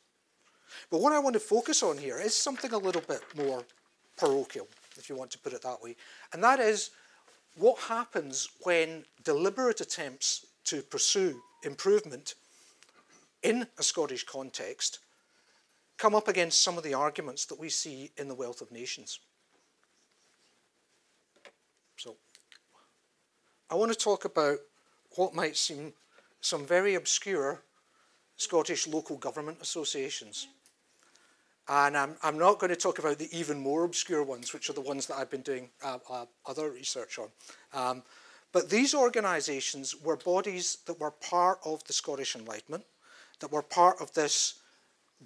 But what I want to focus on here is something a little bit more parochial, if you want to put it that way. And that is what happens when deliberate attempts to pursue improvement in a Scottish context come up against some of the arguments that we see in the Wealth of Nations. So, I want to talk about what might seem some very obscure Scottish local government associations. And I'm, I'm not going to talk about the even more obscure ones, which are the ones that I've been doing uh, uh, other research on. Um, but these organisations were bodies that were part of the Scottish Enlightenment, that were part of this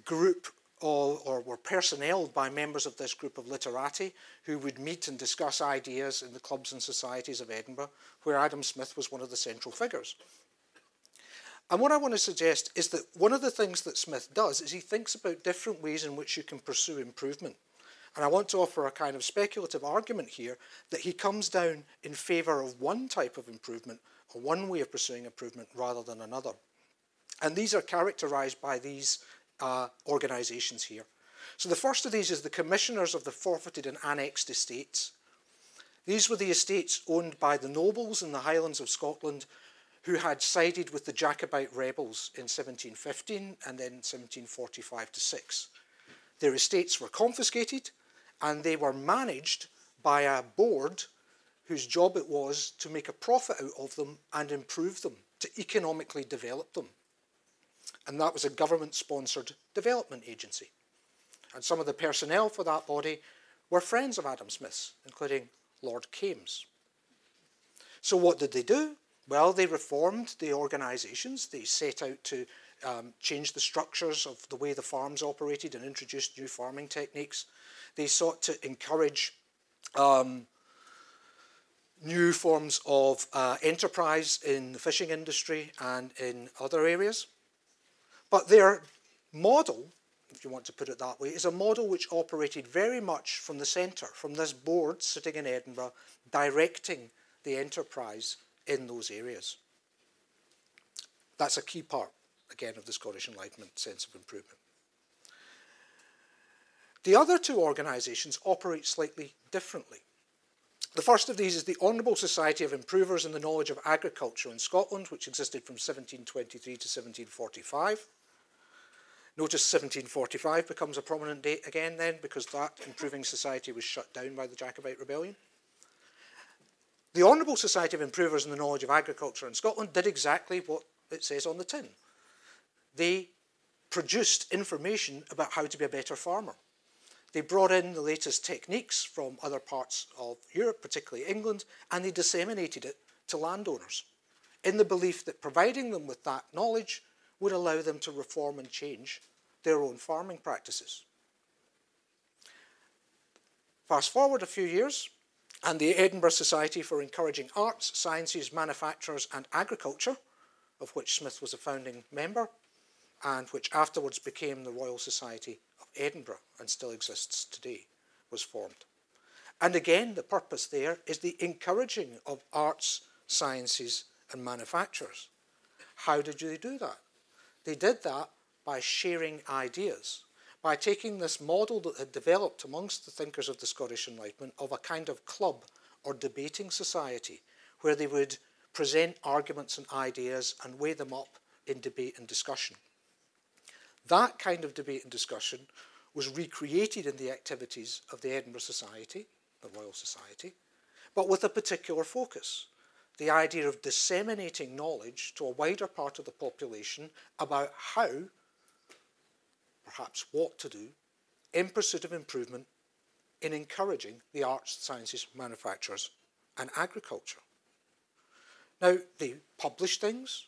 group of, or were personnelled by members of this group of literati who would meet and discuss ideas in the clubs and societies of Edinburgh, where Adam Smith was one of the central figures. And what I want to suggest is that one of the things that Smith does is he thinks about different ways in which you can pursue improvement. And I want to offer a kind of speculative argument here that he comes down in favour of one type of improvement or one way of pursuing improvement rather than another. And these are characterised by these uh, organisations here. So the first of these is the Commissioners of the Forfeited and Annexed Estates. These were the estates owned by the nobles in the Highlands of Scotland who had sided with the Jacobite rebels in 1715 and then 1745 to 6. Their estates were confiscated and they were managed by a board whose job it was to make a profit out of them and improve them, to economically develop them. And that was a government sponsored development agency. And some of the personnel for that body were friends of Adam Smith's, including Lord Kames. So, what did they do? Well, they reformed the organisations. They set out to um, change the structures of the way the farms operated and introduced new farming techniques. They sought to encourage um, new forms of uh, enterprise in the fishing industry and in other areas. But their model, if you want to put it that way, is a model which operated very much from the centre, from this board sitting in Edinburgh, directing the enterprise in those areas. That's a key part, again, of the Scottish Enlightenment sense of improvement. The other two organisations operate slightly differently. The first of these is the Honourable Society of Improvers in the Knowledge of Agriculture in Scotland, which existed from 1723 to 1745. Notice 1745 becomes a prominent date again then, because that improving society was shut down by the Jacobite Rebellion. The Honourable Society of Improvers in the Knowledge of Agriculture in Scotland did exactly what it says on the tin. They produced information about how to be a better farmer. They brought in the latest techniques from other parts of Europe, particularly England, and they disseminated it to landowners in the belief that providing them with that knowledge would allow them to reform and change their own farming practices. Fast forward a few years, and the Edinburgh Society for Encouraging Arts, Sciences, Manufactures and Agriculture, of which Smith was a founding member, and which afterwards became the Royal Society of Edinburgh and still exists today, was formed. And again, the purpose there is the encouraging of arts, sciences, and manufacturers. How did they do that? They did that by sharing ideas, by taking this model that had developed amongst the thinkers of the Scottish Enlightenment of a kind of club or debating society where they would present arguments and ideas and weigh them up in debate and discussion. That kind of debate and discussion was recreated in the activities of the Edinburgh Society, the Royal Society, but with a particular focus the idea of disseminating knowledge to a wider part of the population about how, perhaps what to do, in pursuit of improvement in encouraging the arts, sciences, manufactures, and agriculture. Now, they published things,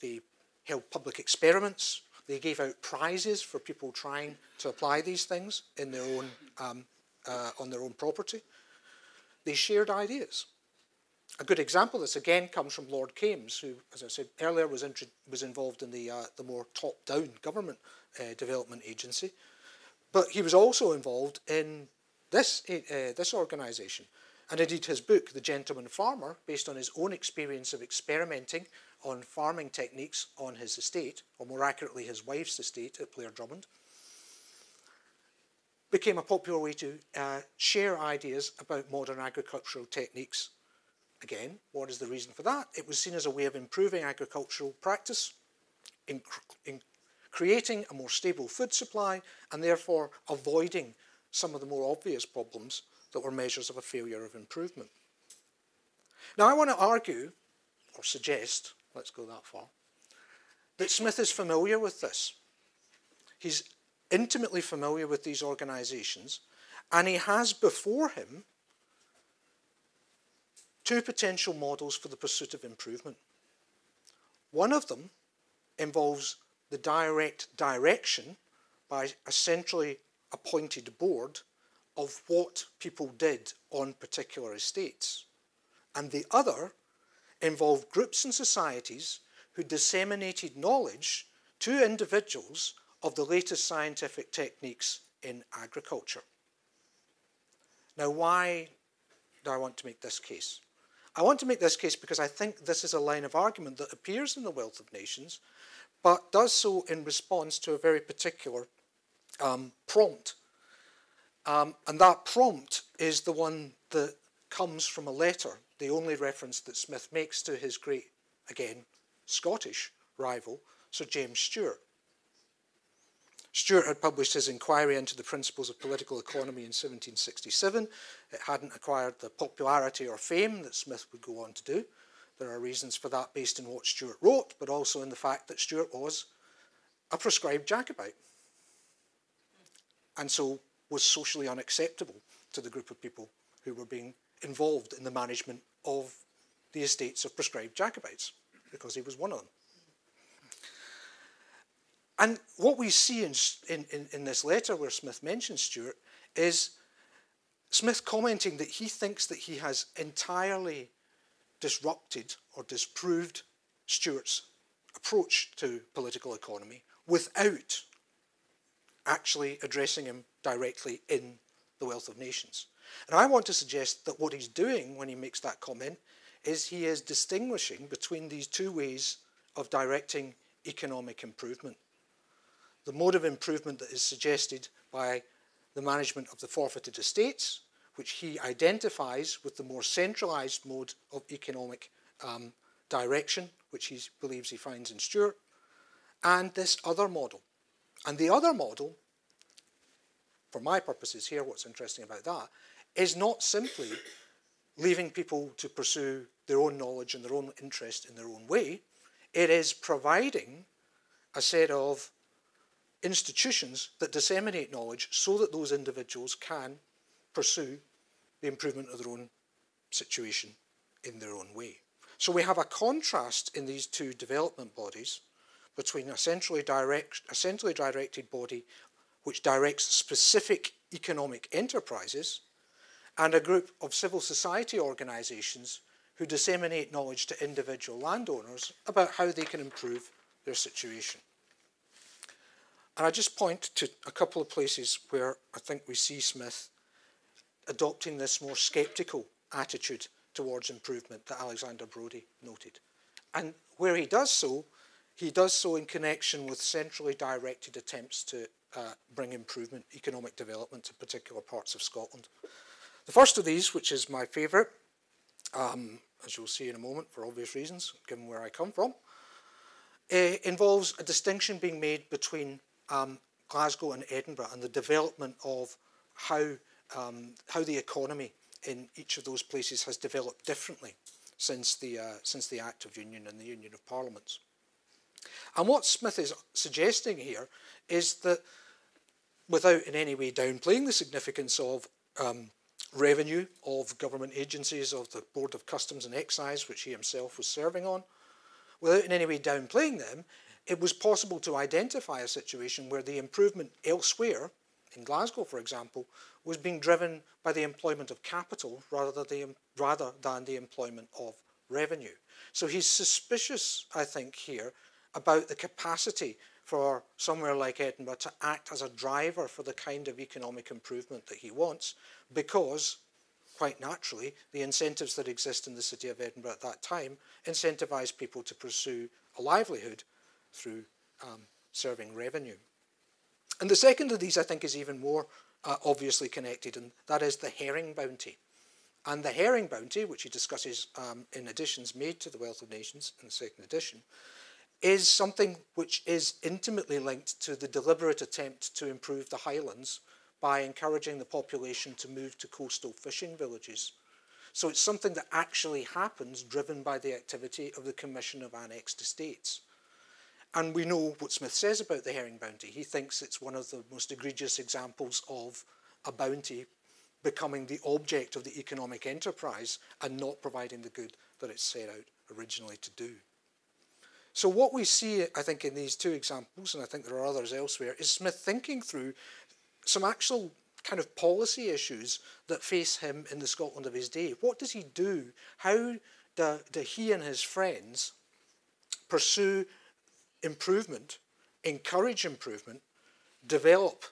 they held public experiments, they gave out prizes for people trying to apply these things in their own, um, uh, on their own property. They shared ideas. A good example of this again comes from Lord Kames, who, as I said earlier, was, was involved in the, uh, the more top-down government uh, development agency. But he was also involved in this, uh, this organisation. And indeed, his book, The Gentleman Farmer, based on his own experience of experimenting on farming techniques on his estate, or more accurately, his wife's estate at Blair Drummond, became a popular way to uh, share ideas about modern agricultural techniques. Again, what is the reason for that? It was seen as a way of improving agricultural practice, in, in creating a more stable food supply, and therefore avoiding some of the more obvious problems that were measures of a failure of improvement. Now, I want to argue, or suggest, let's go that far, that Smith is familiar with this. He's intimately familiar with these organisations, and he has before him two potential models for the pursuit of improvement. One of them involves the direct direction by a centrally appointed board of what people did on particular estates. And the other involved groups and societies who disseminated knowledge to individuals of the latest scientific techniques in agriculture. Now, why do I want to make this case? I want to make this case because I think this is a line of argument that appears in the Wealth of Nations, but does so in response to a very particular um, prompt. Um, and that prompt is the one that comes from a letter the only reference that Smith makes to his great, again, Scottish rival, Sir James Steuart. Steuart had published his inquiry into the principles of political economy in 1767. It hadn't acquired the popularity or fame that Smith would go on to do. There are reasons for that based in what Steuart wrote, but also in the fact that Steuart was a proscribed Jacobite and so was socially unacceptable to the group of people who were being involved in the management of the estates of proscribed Jacobites, because he was one of them. And what we see in, in, in, this letter where Smith mentions Steuart is Smith commenting that he thinks that he has entirely disrupted or disproved Steuart's approach to political economy without actually addressing him directly in The Wealth of Nations. And I want to suggest that what he's doing when he makes that comment is he is distinguishing between these two ways of directing economic improvement. The mode of improvement that is suggested by the management of the forfeited estates, which he identifies with the more centralized mode of economic um, direction, which he believes he finds in Steuart, and this other model. And the other model, for my purposes here, what's interesting about that, is not simply leaving people to pursue their own knowledge and their own interest in their own way. It is providing a set of institutions that disseminate knowledge so that those individuals can pursue the improvement of their own situation in their own way. So we have a contrast in these two development bodies between a centrally, direct, a centrally directed body which directs specific economic enterprises and a group of civil society organisations who disseminate knowledge to individual landowners about how they can improve their situation. And I just point to a couple of places where I think we see Smith adopting this more sceptical attitude towards improvement that Alexander Broadie noted. And where he does so, he does so in connection with centrally directed attempts to uh, bring improvement, economic development to particular parts of Scotland. The first of these, which is my favourite, um, as you'll see in a moment for obvious reasons, given where I come from, uh, involves a distinction being made between um, Glasgow and Edinburgh and the development of how, um, how the economy in each of those places has developed differently since the, uh, since the Act of Union and the Union of Parliaments. And what Smith is suggesting here is that, without in any way downplaying the significance of um, revenue of government agencies of the Board of Customs and Excise, which he himself was serving on. Without in any way downplaying them, it was possible to identify a situation where the improvement elsewhere, in Glasgow for example, was being driven by the employment of capital rather than the, rather than the employment of revenue. So he's suspicious, I think, here about the capacity for somewhere like Edinburgh to act as a driver for the kind of economic improvement that he wants because, quite naturally, the incentives that exist in the city of Edinburgh at that time incentivise people to pursue a livelihood through um, serving revenue. And the second of these, I think, is even more uh, obviously connected, and that is the herring bounty. And the herring bounty, which he discusses um, in additions made to the Wealth of Nations in the second edition, is something which is intimately linked to the deliberate attempt to improve the highlands by encouraging the population to move to coastal fishing villages. So it's something that actually happens driven by the activity of the Commission of Annexed Estates. And we know what Smith says about the herring bounty. He thinks it's one of the most egregious examples of a bounty becoming the object of the economic enterprise and not providing the good that it set out originally to do. So what we see, I think, in these two examples, and I think there are others elsewhere, is Smith thinking through some actual kind of policy issues that face him in the Scotland of his day. What does he do? How do, do he and his friends pursue improvement, encourage improvement, develop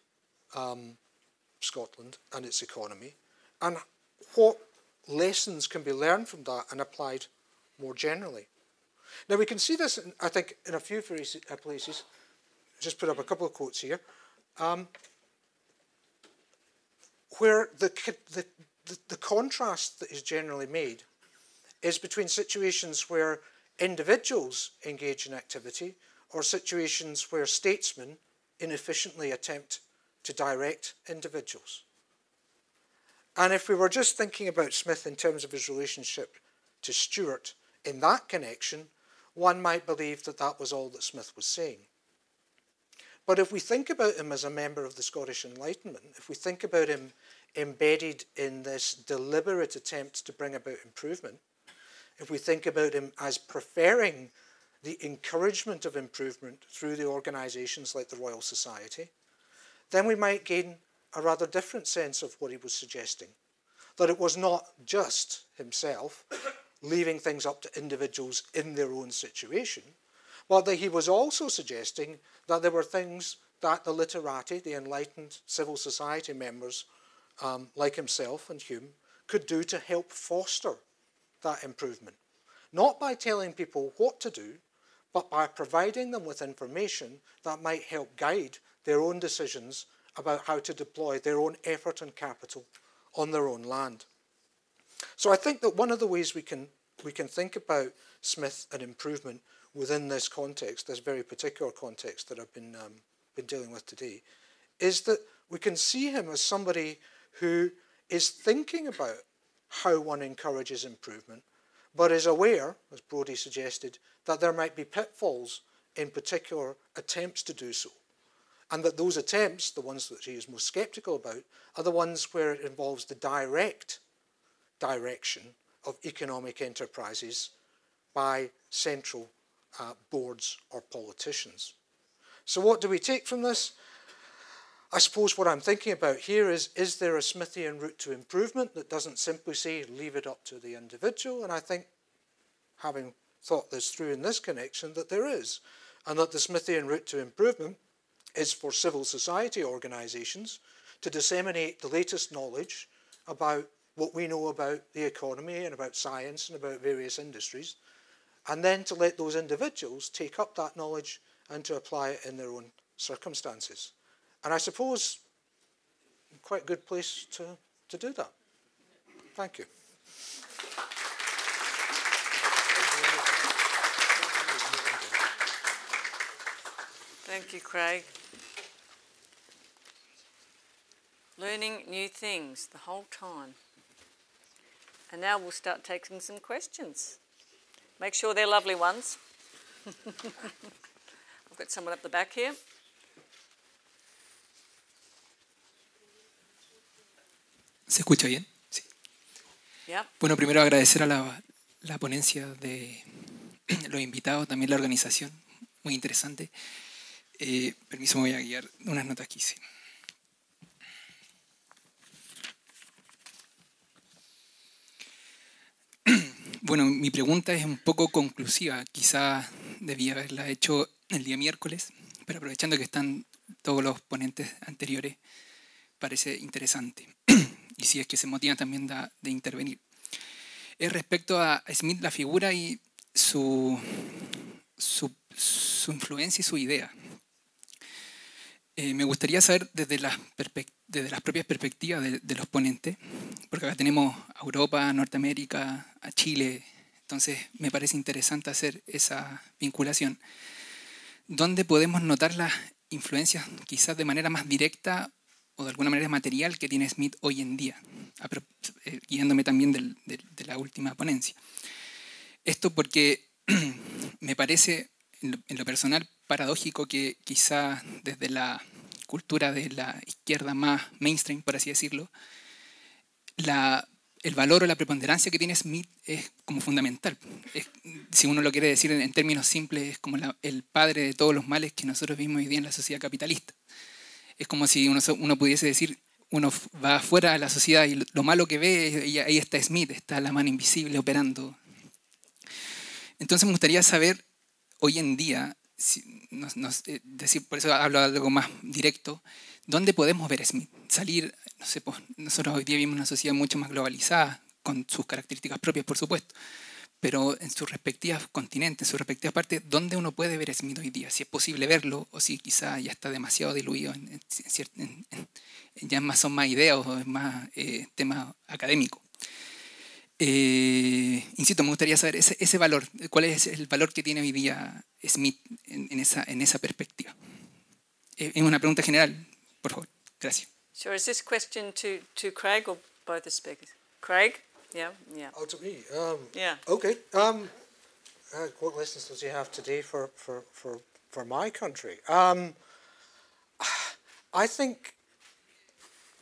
um, Scotland and its economy, and what lessons can be learned from that and applied more generally? Now we can see this, in, I think, in a few uh, places. Just put up a couple of quotes here. Um, where the, the, the, the contrast that is generally made is between situations where individuals engage in activity or situations where statesmen inefficiently attempt to direct individuals. And if we were just thinking about Smith in terms of his relationship to Steuart in that connection, one might believe that that was all that Smith was saying. But if we think about him as a member of the Scottish Enlightenment, if we think about him embedded in this deliberate attempt to bring about improvement, if we think about him as preferring the encouragement of improvement through the organisations like the Royal Society, then we might gain a rather different sense of what he was suggesting. That it was not just himself leaving things up to individuals in their own situation, but that he was also suggesting that there were things that the literati, the enlightened civil society members um, like himself and Hume, could do to help foster that improvement. Not by telling people what to do, but by providing them with information that might help guide their own decisions about how to deploy their own effort and capital on their own land. So I think that one of the ways we can, we can think about Smith and improvement within this context, this very particular context that I've been, um, been dealing with today, is that we can see him as somebody who is thinking about how one encourages improvement, but is aware, as Broadie suggested, that there might be pitfalls in particular attempts to do so. And that those attempts, the ones that he is most sceptical about, are the ones where it involves the direct direction of economic enterprises by central uh, boards or politicians. So, what do we take from this? I suppose what I'm thinking about here is is there a Smithian route to improvement that doesn't simply say leave it up to the individual? And I think, having thought this through in this connection, that there is. And that the Smithian route to improvement is for civil society organisations to disseminate the latest knowledge about what we know about the economy and about science and about various industries, and then to let those individuals take up that knowledge and to apply it in their own circumstances. And I suppose quite a good place to, to do that. Thank you. Thank you, Craig. Learning new things the whole time. And now we'll start taking some questions. Make sure they're lovely ones. I've got someone up the back here. ¿Se escucha bien? Sí. Yeah. Bueno, primero agradecer a la, la ponencia de los invitados, también la organización, muy interesante. Eh, permiso, me voy a guiar unas notas aquí. Sí. Bueno, mi pregunta es un poco conclusiva. Quizá debía haberla hecho el día miércoles, pero aprovechando que están todos los ponentes anteriores, parece interesante. y si es que se motiva también de, de intervenir. Es respecto a Smith, la figura y su, su, su influencia y su idea. Eh, me gustaría saber desde las, desde las propias perspectivas de, los ponentes, porque acá tenemos a Europa, Norteamérica, a Chile, entonces me parece interesante hacer esa vinculación. ¿Dónde podemos notar las influencias quizás de manera más directa o de alguna manera material que tiene Smith hoy en día, eh, guiándome también de, la última ponencia. Esto porque me parece, en lo, personal, paradójico que quizá desde la cultura de la izquierda más mainstream, por así decirlo, la, el valor o la preponderancia que tiene Smith es como fundamental. Si uno lo quiere decir en, términos simples, es como el padre de todos los males que nosotros vivimos hoy día en la sociedad capitalista es como si uno, uno, pudiese decir, uno va afuera de la sociedad y lo malo que ve, y ahí está Smith, está la mano invisible operando. Entonces me gustaría saber, hoy en día, si, nos, decir, por eso hablo de algo más directo, ¿dónde podemos ver Smith? Salir, no sé, pues, nosotros hoy día vivimos una sociedad mucho más globalizada, con sus características propias, por supuesto, pero en sus respectivas continentes, en sus respectivas partes, ¿dónde uno puede ver Smith hoy día? Si es posible verlo o si quizá ya está demasiado diluido, en, en, en, ya más son más ideas o es más eh, tema académico. Eh, eh, insisto, me gustaría saber ese, ese, valor, cuál es el valor que tiene hoy día Smith en, en, esa, en esa perspectiva. Eh, es una pregunta general, por favor. Gracias. Sure, is this question to, to Craig or both the speakers? Craig? Yeah, yeah. Oh, to me? Um, Yeah. Okay. Um, uh, what lessons does he have today for, for, for, for my country? Um, I think,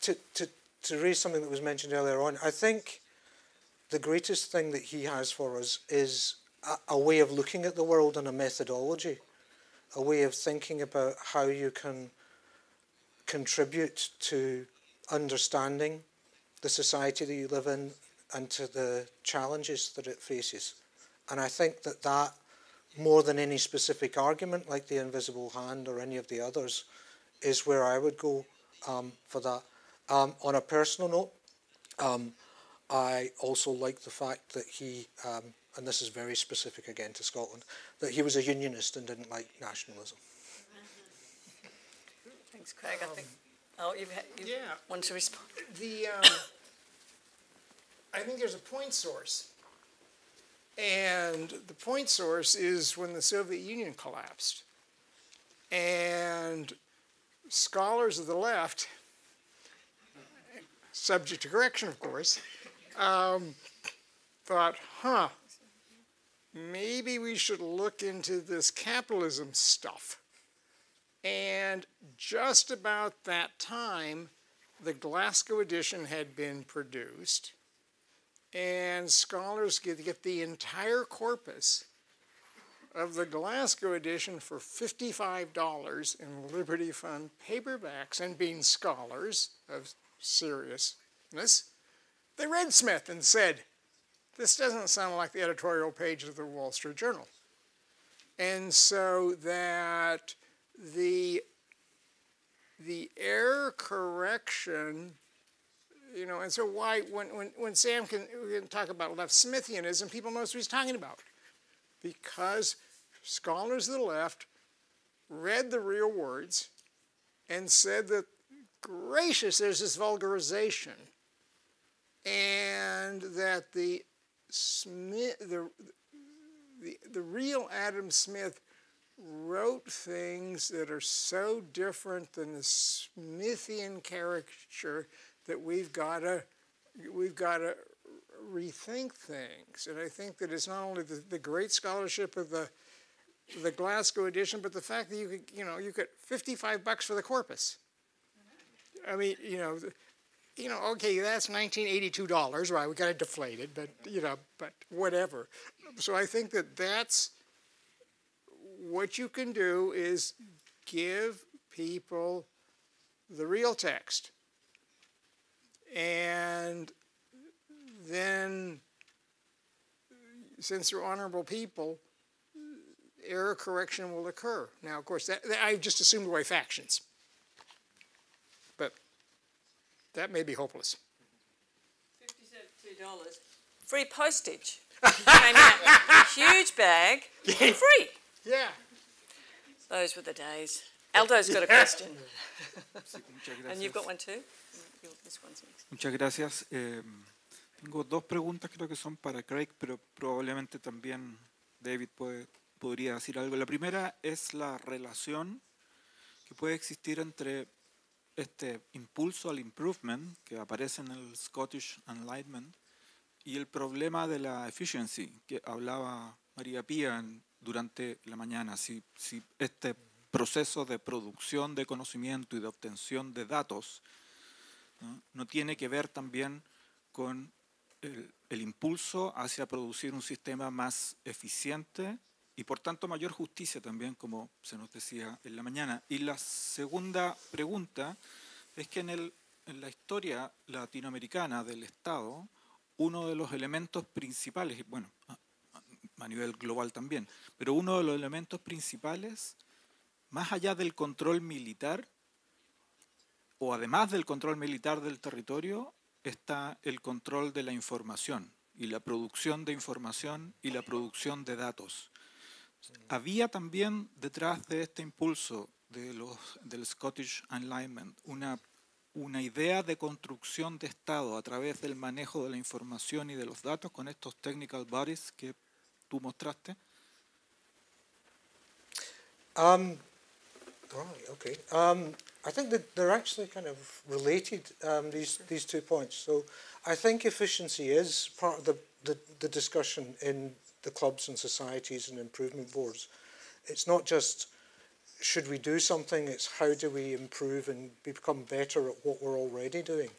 to, to, to raise something that was mentioned earlier on, I think the greatest thing that he has for us is a, a way of looking at the world and a methodology, a way of thinking about how you can contribute to understanding the society that you live in and to the challenges that it faces. And I think that that, more than any specific argument like the invisible hand or any of the others, is where I would go um, for that. Um, on a personal note, um, I also like the fact that he, um, and this is very specific again to Scotland, that he was a unionist and didn't like nationalism. Thanks, Craig. I think. Oh, you've had, you Yeah. want to respond? the um, I think there's a point source, and the point source is when the Soviet Union collapsed, and scholars of the left, subject to correction, of course, um, thought, huh, maybe we should look into this capitalism stuff. And just about that time, the Glasgow edition had been produced, and scholars could get the entire corpus of the Glasgow edition for $55 in Liberty Fund paperbacks. And being scholars of seriousness, they read Smith and said, This doesn't sound like the editorial page of the Wall Street Journal. And so that the the error correction, you know, and so why when when, when Sam can, can talk about left Smithianism, people know what he's talking about. Because scholars of the left read the real words and said that gracious, there's this vulgarization. And that the Smith the the, the real Adam Smith wrote things that are so different than the Smithian caricature that we've got to we've got to rethink things. And I think that it's not only the, the great scholarship of the the Glasgow edition, but the fact that you could you know you get 55 bucks for the corpus. I mean, you know, you know, okay, that's 1982 dollars, right? We got it deflated, but you know, but whatever. So I think that that's what you can do is give people the real text. And then, since they're honorable people, error correction will occur. Now, of course, that, that, I've just assumed away factions. That may be hopeless. $52. Free postage. Came out. Huge bag free. Yeah. Those were the days. Aldo's got a question. Sí, muchas And you've gracias. got one too? This one's next. Muchas gracias. Eh, tengo dos preguntas, creo que son para Craig, pero probablemente también David puede, podría decir algo. La primera es la relación que puede existir entre este impulso al improvement que aparece en el Scottish Enlightenment y el problema de la efficiency que hablaba María Pía en- durante la mañana. Si, si este proceso de producción de conocimiento y de obtención de datos ¿no? no tiene que ver también con el, el impulso hacia producir un sistema más eficiente y por tanto mayor justicia también, como se nos decía en la mañana. Y la segunda pregunta es que en, el, la historia latinoamericana del Estado, uno de los elementos principales, bueno, a nivel global también, pero uno de los elementos principales, más allá del control militar, o además del control militar del territorio, está el control de la información y la producción de información y la producción de datos. Había también detrás de este impulso de los, del Scottish Enlightenment una una idea de construcción de Estado a través del manejo de la información y de los datos con estos technical bodies que tú mostraste? Um, okay. Um, I think that they're actually kind of related, um, these, these two points. So I think efficiency is part of the, the, the discussion in the clubs and societies and improvement boards. It's not just should we do something, it's how do we improve and become better at what we're already doing.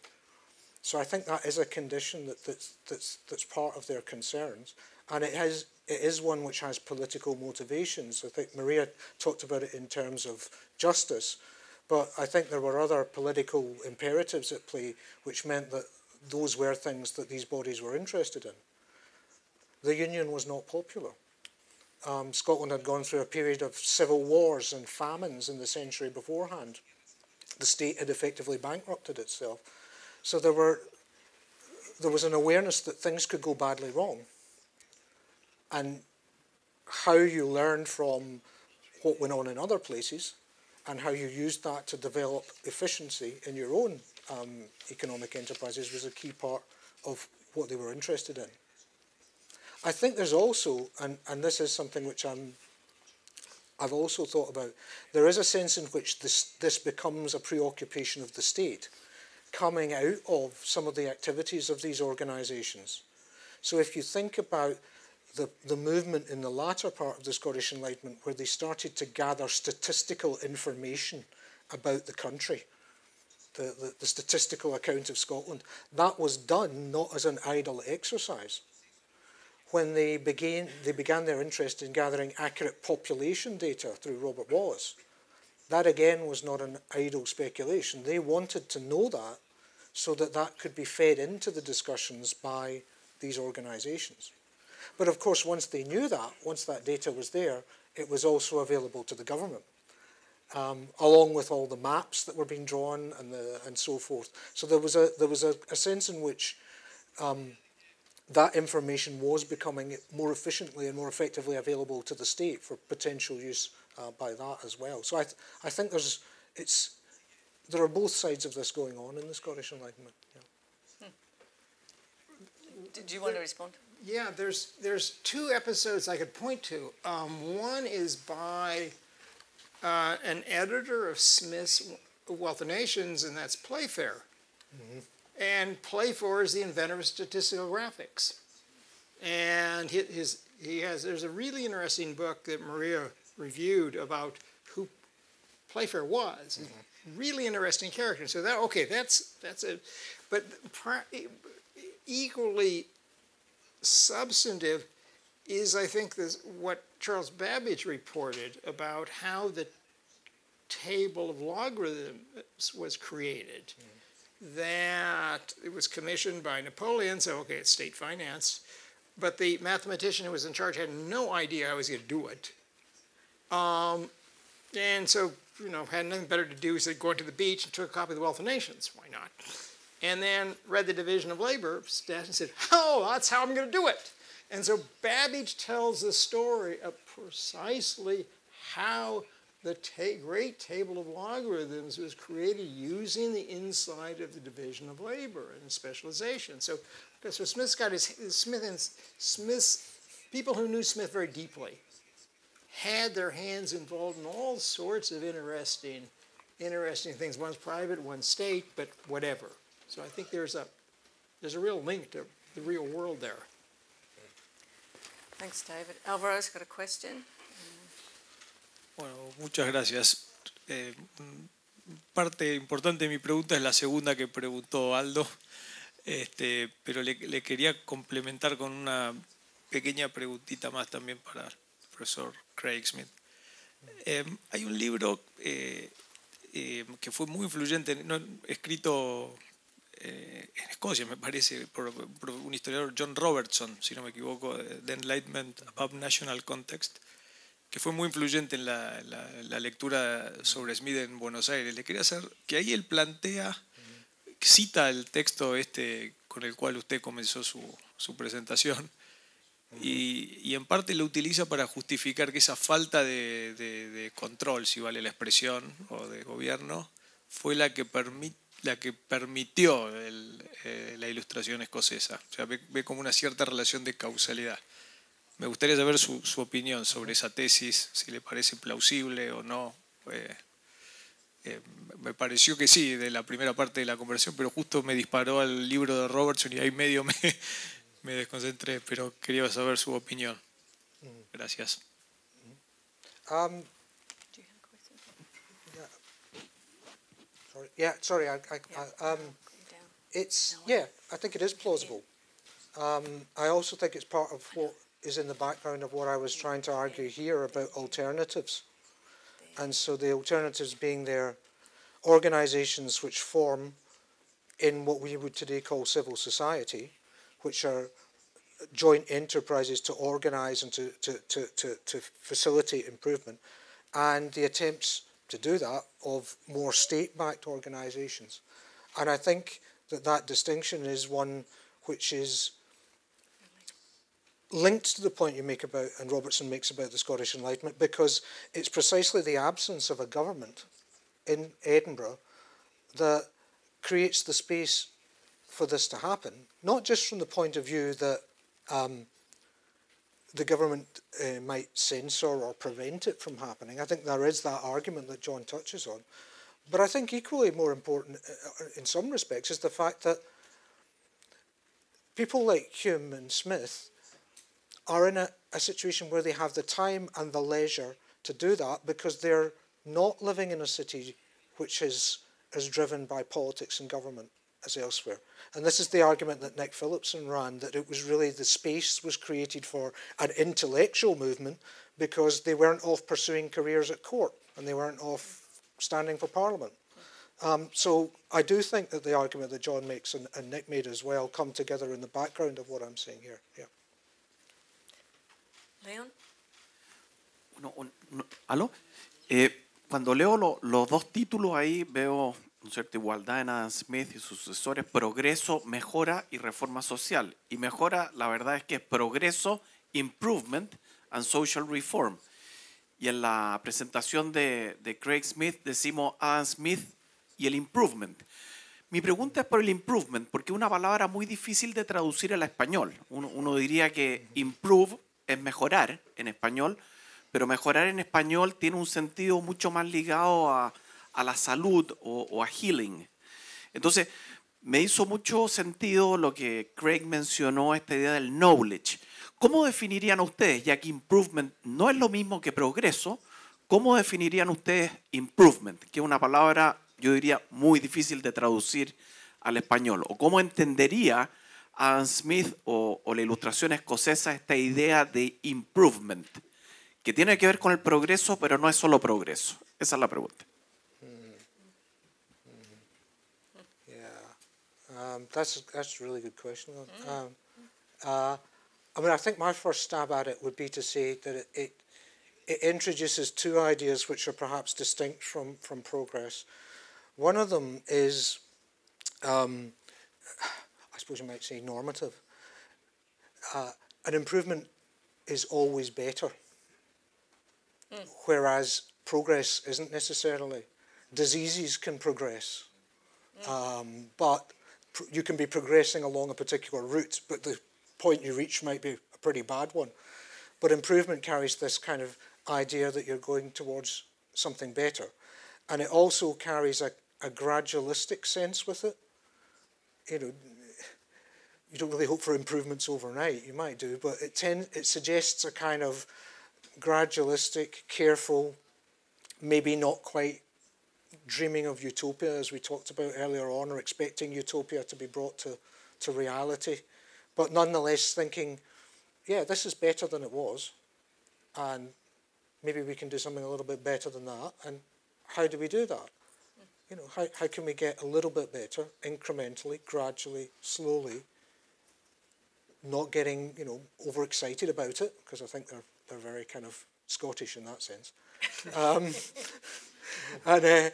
So I think that is a condition that, that's, that's, that's part of their concerns. And it, has, it is one which has political motivations. I think Maria talked about it in terms of justice, but I think there were other political imperatives at play which meant that those were things that these bodies were interested in. The union was not popular. Um, Scotland had gone through a period of civil wars and famines in the century beforehand. The state had effectively bankrupted itself. So there were there was an awareness that things could go badly wrong. And how you learned from what went on in other places and how you used that to develop efficiency in your own um, economic enterprises was a key part of what they were interested in. I think there's also, and, and this is something which I'm, I've also thought about, there is a sense in which this, this becomes a preoccupation of the state coming out of some of the activities of these organisations. So if you think about the, the movement in the latter part of the Scottish Enlightenment where they started to gather statistical information about the country, the, the, the statistical account of Scotland, that was done not as an idle exercise when they began, they began their interest in gathering accurate population data through Robert Wallace. That again was not an idle speculation. They wanted to know that so that that could be fed into the discussions by these organisations. But of course, once they knew that, once that data was there, it was also available to the government, um, along with all the maps that were being drawn and, the, and so forth. So there was a, there was a, a sense in which um, that information was becoming more efficiently and more effectively available to the state for potential use uh, by that as well. So I, th I think there's, it's, there are both sides of this going on in the Scottish Enlightenment. Yeah. Did you want to respond? Yeah, there's there's two episodes I could point to. Um, one is by uh, an editor of Smith's Wealth of Nations, and that's Playfair. Mm-hmm. And Playfair is the inventor of statistical graphics. And his, he has, there's a really interesting book that Maria reviewed about who Playfair was. Mm-hmm. Really interesting character. So that, okay, that's, that's it. But equally substantive is, I think, this, what Charles Babbage reported about how the table of logarithms was created. Mm-hmm that it was commissioned by Napoleon, so okay, it's state finance. But the mathematician who was in charge had no idea how he was going to do it. Um, and so, you know, had nothing better to do, so go to the beach and took a copy of the Wealth of Nations. Why not? And then read the Division of Labor and said, oh, that's how I'm going to do it. And so Babbage tells the story of precisely how the ta great table of logarithms was created using the inside of the division of labor and specialization. So Professor Smith's got his Smith and Smith's people who knew Smith very deeply had their hands involved in all sorts of interesting, interesting things. One's private, one's state, but whatever. So I think there's a there's a real link to the real world there. Thanks, David. Alvaro's got a question. Bueno, muchas gracias. Eh, parte importante de mi pregunta es la segunda que preguntó Aldo, este, pero le, quería complementar con una pequeña preguntita más también para el profesor Craig Smith. Eh, hay un libro eh, que fue muy influyente, escrito en Escocia, me parece, por, por, un historiador, John Robertson, si no me equivoco, The Enlightenment Above National Context, que fue muy influyente en la, la, lectura sobre Smith en Buenos Aires. Le quería hacer que ahí él plantea, cita el texto este con el cual usted comenzó su, su presentación, y, y, en parte lo utiliza para justificar que esa falta de, de, control, si vale la expresión, o de gobierno, fue la que la que permitió eh, la ilustración escocesa. O sea, ve, ve, como una cierta relación de causalidad. Me gustaría saber su, su opinión sobre esa tesis, si le parece plausible o no. Eh, eh, me pareció que sí, de la primera parte de la conversación, pero justo me disparó al libro de Robertson y ahí medio me, me desconcentré, pero quería saber su opinión. Gracias. Um, yeah. Sorry. I, I, I, um, it's yeah. I think it is plausible. Um, I also think it's part of what is in the background of what I was trying to argue here about alternatives, and so the alternatives being their organisations which form in what we would today call civil society, which are joint enterprises to organise and to, to, to, to, to facilitate improvement, and the attempts to do that of more state-backed organisations. And I think that that distinction is one which is linked to the point you make about, and Robertson makes about the Scottish Enlightenment, because it's precisely the absence of a government in Edinburgh that creates the space for this to happen, not just from the point of view that um, the government uh, might censor or prevent it from happening. I think there is that argument that John touches on. But I think equally more important uh, in some respects is the fact that people like Hume and Smith are in a, a situation where they have the time and the leisure to do that because they're not living in a city which is, is driven by politics and government as elsewhere. And this is the argument that Nick Phillipson ran that it was really the space was created for an intellectual movement because they weren't off pursuing careers at court and they weren't off standing for parliament. Um, so I do think that the argument that John makes and, and, Nick made as well come together in the background of what I'm saying here. Yeah. Leon? No, ¿Aló? Eh, cuando leo lo, los dos títulos ahí veo ¿no cierto? igualdad en Adam Smith y sus sucesores, progreso, mejora y reforma social. Y mejora, la verdad es que es progreso, improvement and social reform. Y en la presentación de, de Craig Smith decimos Adam Smith y el improvement. Mi pregunta es por el improvement, porque es una palabra muy difícil de traducir al español. Uno, uno diría que improve es mejorar en español, pero mejorar en español tiene un sentido mucho más ligado a, a la salud o, a healing. Entonces, me hizo mucho sentido lo que Craig mencionó, esta idea del knowledge. ¿Cómo definirían ustedes, ya que improvement no es lo mismo que progreso, cómo definirían ustedes improvement, que es una palabra, yo diría, muy difícil de traducir al español? ¿O cómo entendería Adam Smith o, o la ilustración escocesa esta idea de improvement? que tiene que ver con el progreso, pero no es solo progreso. Esa es la pregunta. Yeah, um, that's that's a really good question. Um, uh, I mean, I think my first stab at it would be to say that it, it, it introduces two ideas which are perhaps distinct from from progress. One of them is, um, suppose you might say, normative. Uh, an improvement is always better. Mm. Whereas progress isn't necessarily. Diseases can progress, mm. um, but pr you can be progressing along a particular route, but the point you reach might be a pretty bad one. But improvement carries this kind of idea that you're going towards something better. And it also carries a, a gradualistic sense with it. You know, you don't really hope for improvements overnight. You might do, but it tend, it suggests a kind of gradualistic, careful, maybe not quite dreaming of utopia as we talked about earlier on or expecting utopia to be brought to, to reality, but nonetheless thinking, yeah, this is better than it was, and maybe we can do something a little bit better than that, and how do we do that? You know, how, how can we get a little bit better, incrementally, gradually, slowly, not getting, you know, overexcited about it, because I think they're they're very kind of Scottish in that sense. Um, and uh,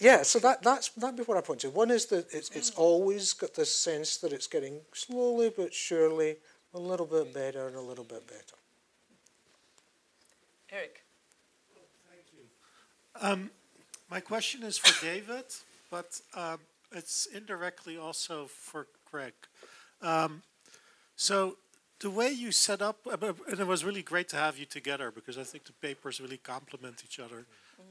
yeah, so that that's that'd be what I point to. One is that it's it's always got this sense that it's getting slowly but surely a little bit better and a little bit better. Eric. Thank you. Um, my question is for David, but uh, it's indirectly also for Greg. Um, so the way you set up, uh, and it was really great to have you together because I think the papers really complement each other.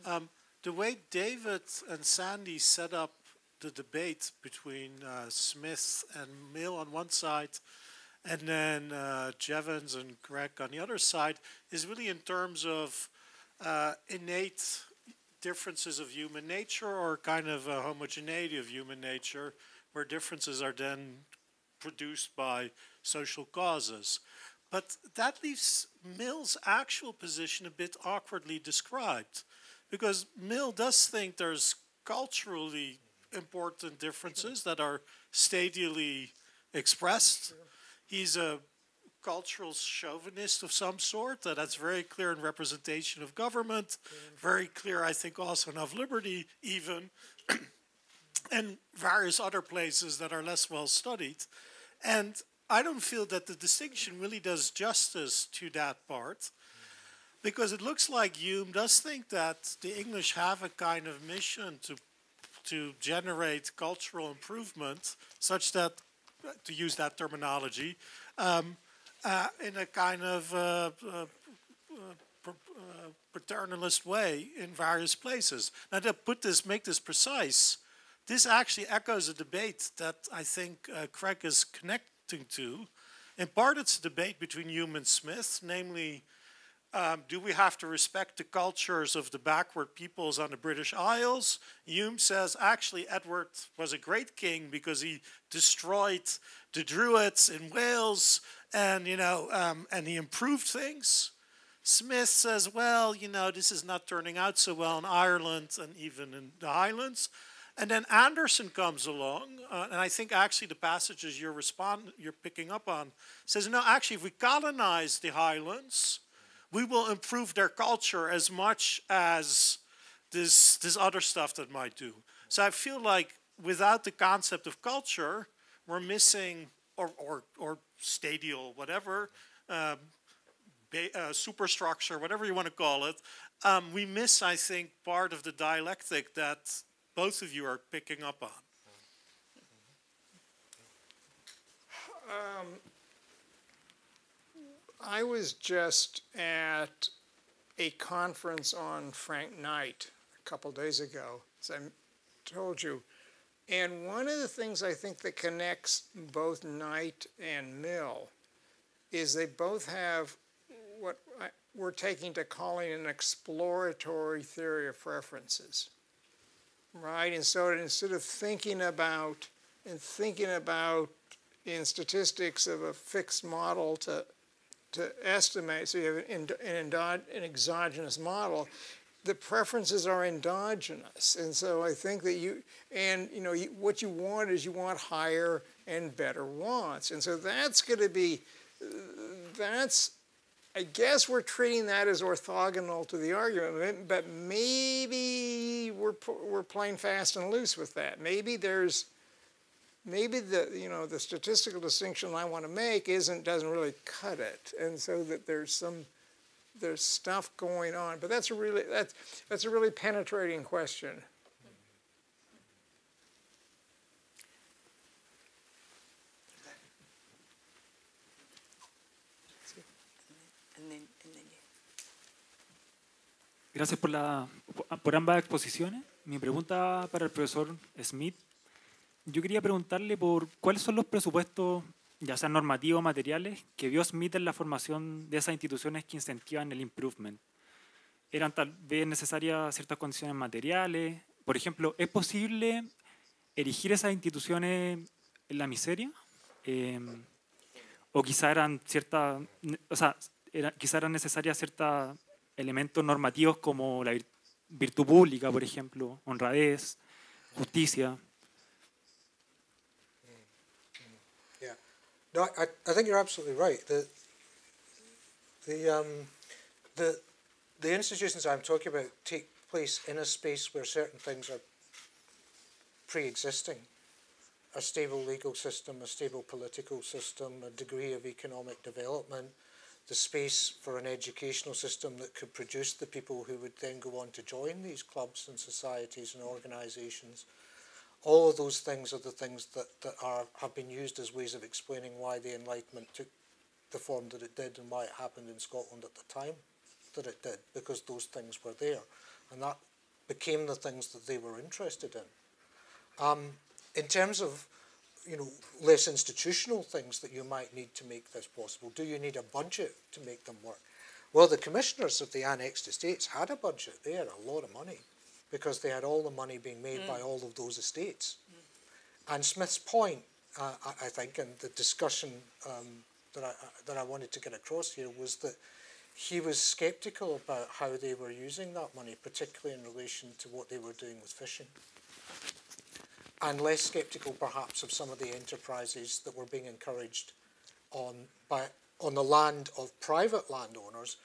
Um, the way David and Sandy set up the debate between uh, Smith and Mill on one side, and then uh, Jevons and Greg on the other side, is really in terms of uh, innate differences of human nature or kind of a homogeneity of human nature, where differences are then produced by social causes. But that leaves Mill's actual position a bit awkwardly described, because Mill does think there's culturally important differences that are stadially expressed. He's a cultural chauvinist of some sort. That that's very clear in representation of government, very clear, I think, also in of liberty, even, and various other places that are less well studied. And I don't feel that the distinction really does justice to that part. Because it looks like Hume does think that the English have a kind of mission to to generate cultural improvement, such that, to use that terminology, um, uh, in a kind of uh, uh, uh, paternalist way in various places. Now, to put this, make this precise, this actually echoes a debate that I think uh, Craig is connecting to. In part, it's a debate between Hume and Smith, namely, um, do we have to respect the cultures of the backward peoples on the British Isles? Hume says actually Edward was a great king because he destroyed the Druids in Wales and you know um, and he improved things. Smith says, well, you know, this is not turning out so well in Ireland and even in the Highlands. And then Anderson comes along, uh, and I think actually the passages you're respond you're picking up on says, no, actually, if we colonize the Highlands, we will improve their culture as much as this this other stuff that might do. So I feel like without the concept of culture, we're missing or or, or stadial whatever. Um, uh, superstructure, whatever you want to call it, um, we miss, I think, part of the dialectic that both of you are picking up on. Um, I was just at a conference on Frank Knight a couple days ago, as I told you. And one of the things I think that connects both Knight and Mill is they both have what I, we're taking to calling an exploratory theory of preferences, right? And so instead of thinking about and thinking about in statistics of a fixed model to to estimate, so you have an, an, an exogenous model, the preferences are endogenous. And so I think that you, and you know, you, what you want is you want higher and better wants. And so that's going to be, that's, I guess we're treating that as orthogonal to the argument, but maybe we're, we're playing fast and loose with that. Maybe there's, maybe the you know the statistical distinction I want to make isn't doesn't really cut it, and so that there's some there's stuff going on. But that's a really that's that's a really penetrating question. Gracias por, ambas exposiciones. Mi pregunta para el profesor Smith yo quería preguntarle por cuáles son los presupuestos, ya sean normativos o materiales, que vio Smith en la formación de esas instituciones que incentivan el improvement. ¿Eran tal vez necesarias ciertas condiciones materiales? Por ejemplo, ¿es posible erigir esas instituciones en la miseria? Eh, ¿O quizá eran ciertas, o sea, era, quizá eran necesarias ciertos elementos normativos como la virtud pública, por ejemplo, honradez, justicia? No, I, I think you're absolutely right. The the um, the the institutions I'm talking about take place in a space where certain things are pre-existing. A stable legal system, a stable political system, a degree of economic development, the space for an educational system that could produce the people who would then go on to join these clubs and societies and organisations all of those things are the things that, that are, have been used as ways of explaining why the Enlightenment took the form that it did and why it happened in Scotland at the time that it did, because those things were there. And that became the things that they were interested in. Um, in terms of you know, less institutional things that you might need to make this possible, do you need a budget to make them work? Well, the commissioners of the annexed estates had a budget. They had a lot of money because they had all the money being made mm. by all of those estates. Mm. And Smith's point, uh, I, think, and the discussion um, that, I, that I wanted to get across here was that he was sceptical about how they were using that money, particularly in relation to what they were doing with fishing. And less sceptical, perhaps, of some of the enterprises that were being encouraged on, by, on the land of private landowners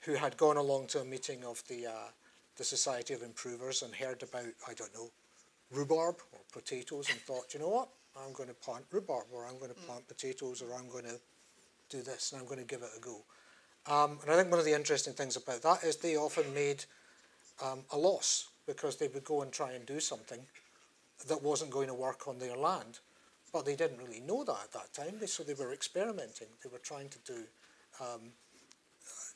who had gone along to a meeting of the, uh, the Society of Improvers and heard about, I don't know, rhubarb or potatoes and thought, you know what, I'm going to plant rhubarb or I'm going to plant potatoes or I'm going to do this and I'm going to give it a go. Um, and I think one of the interesting things about that is they often made um, a loss because they would go and try and do something that wasn't going to work on their land. But they didn't really know that at that time, so they were experimenting. They were trying to do um,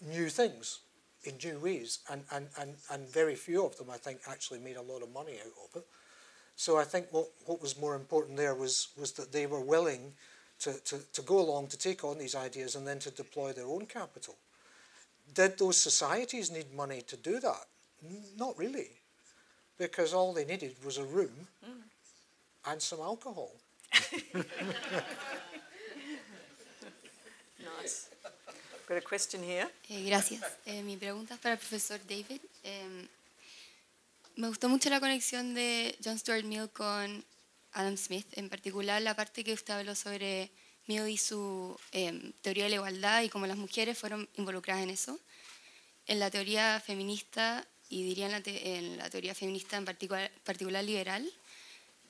new things in new ways, and, and, and, and very few of them, I think, actually made a lot of money out of it. So I think what, what was more important there was, was that they were willing to, to, to go along to take on these ideas and then to deploy their own capital. Did those societies need money to do that? Not really, because all they needed was a room mm. and some alcohol. nice. Got a question here. Eh, gracias. Eh, mi pregunta es para el profesor David. Eh, me gustó mucho la conexión de John Stuart Mill con Adam Smith, en particular la parte que usted habló sobre Mill y su em, teoría de la igualdad y cómo las mujeres fueron involucradas en eso. En la teoría feminista, y diría en la, teoría feminista en particular, particular liberal,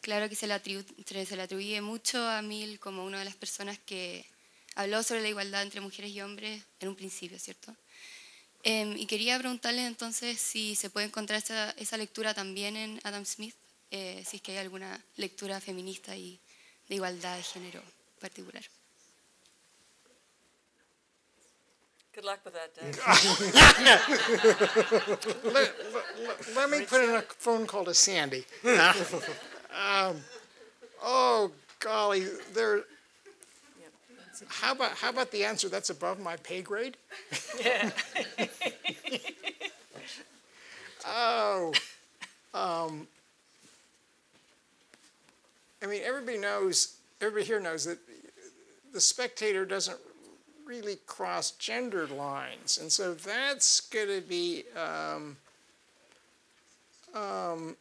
claro que se le, se le atribuye mucho a Mill como una de las personas que habló sobre la igualdad entre mujeres y hombres en un principio, ¿cierto? Em, y quería preguntarle entonces si se puede encontrar esa, esa lectura también en Adam Smith eh, si es que hay alguna lectura feminista y de igualdad de género particular. Good luck with that, Dave. let, let, let, me put in a phone call to Sandy. um, oh, golly, there. How about how about the answer that's above my pay grade? Yeah. oh, um, I mean, everybody knows, everybody here knows that the spectator doesn't really cross gender lines. And so that's going to be, um, um,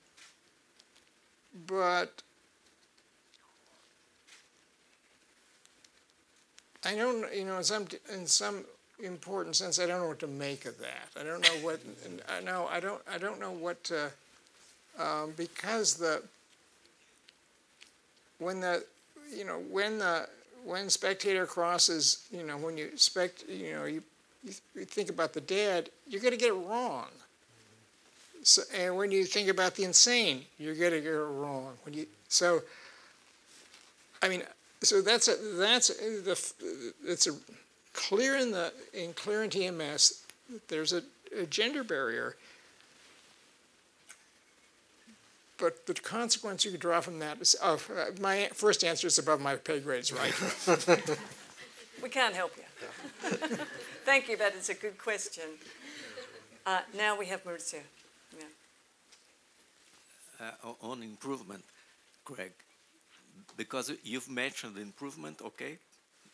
but I don't, you know, in some, in some important sense, I don't know what to make of that. I don't know what, I know, I don't, I don't know what to, um, because the, when the, you know, when the, when spectator crosses, you know, when you spect, you know, you, you think about the dead, you're going to get it wrong. So, and when you think about the insane, you're going to get it wrong. When you, so, I mean, so that's a, that's the, it's a clear in the, in clear in TMS, there's a, a gender barrier but the consequence you could draw from that is, oh, uh, my first answer is above my pay grades, right? we can't help you. Thank you, but it's a good question. Uh, now we have Maurizio. Yeah. Uh, on improvement, Greg, because you've mentioned improvement, okay,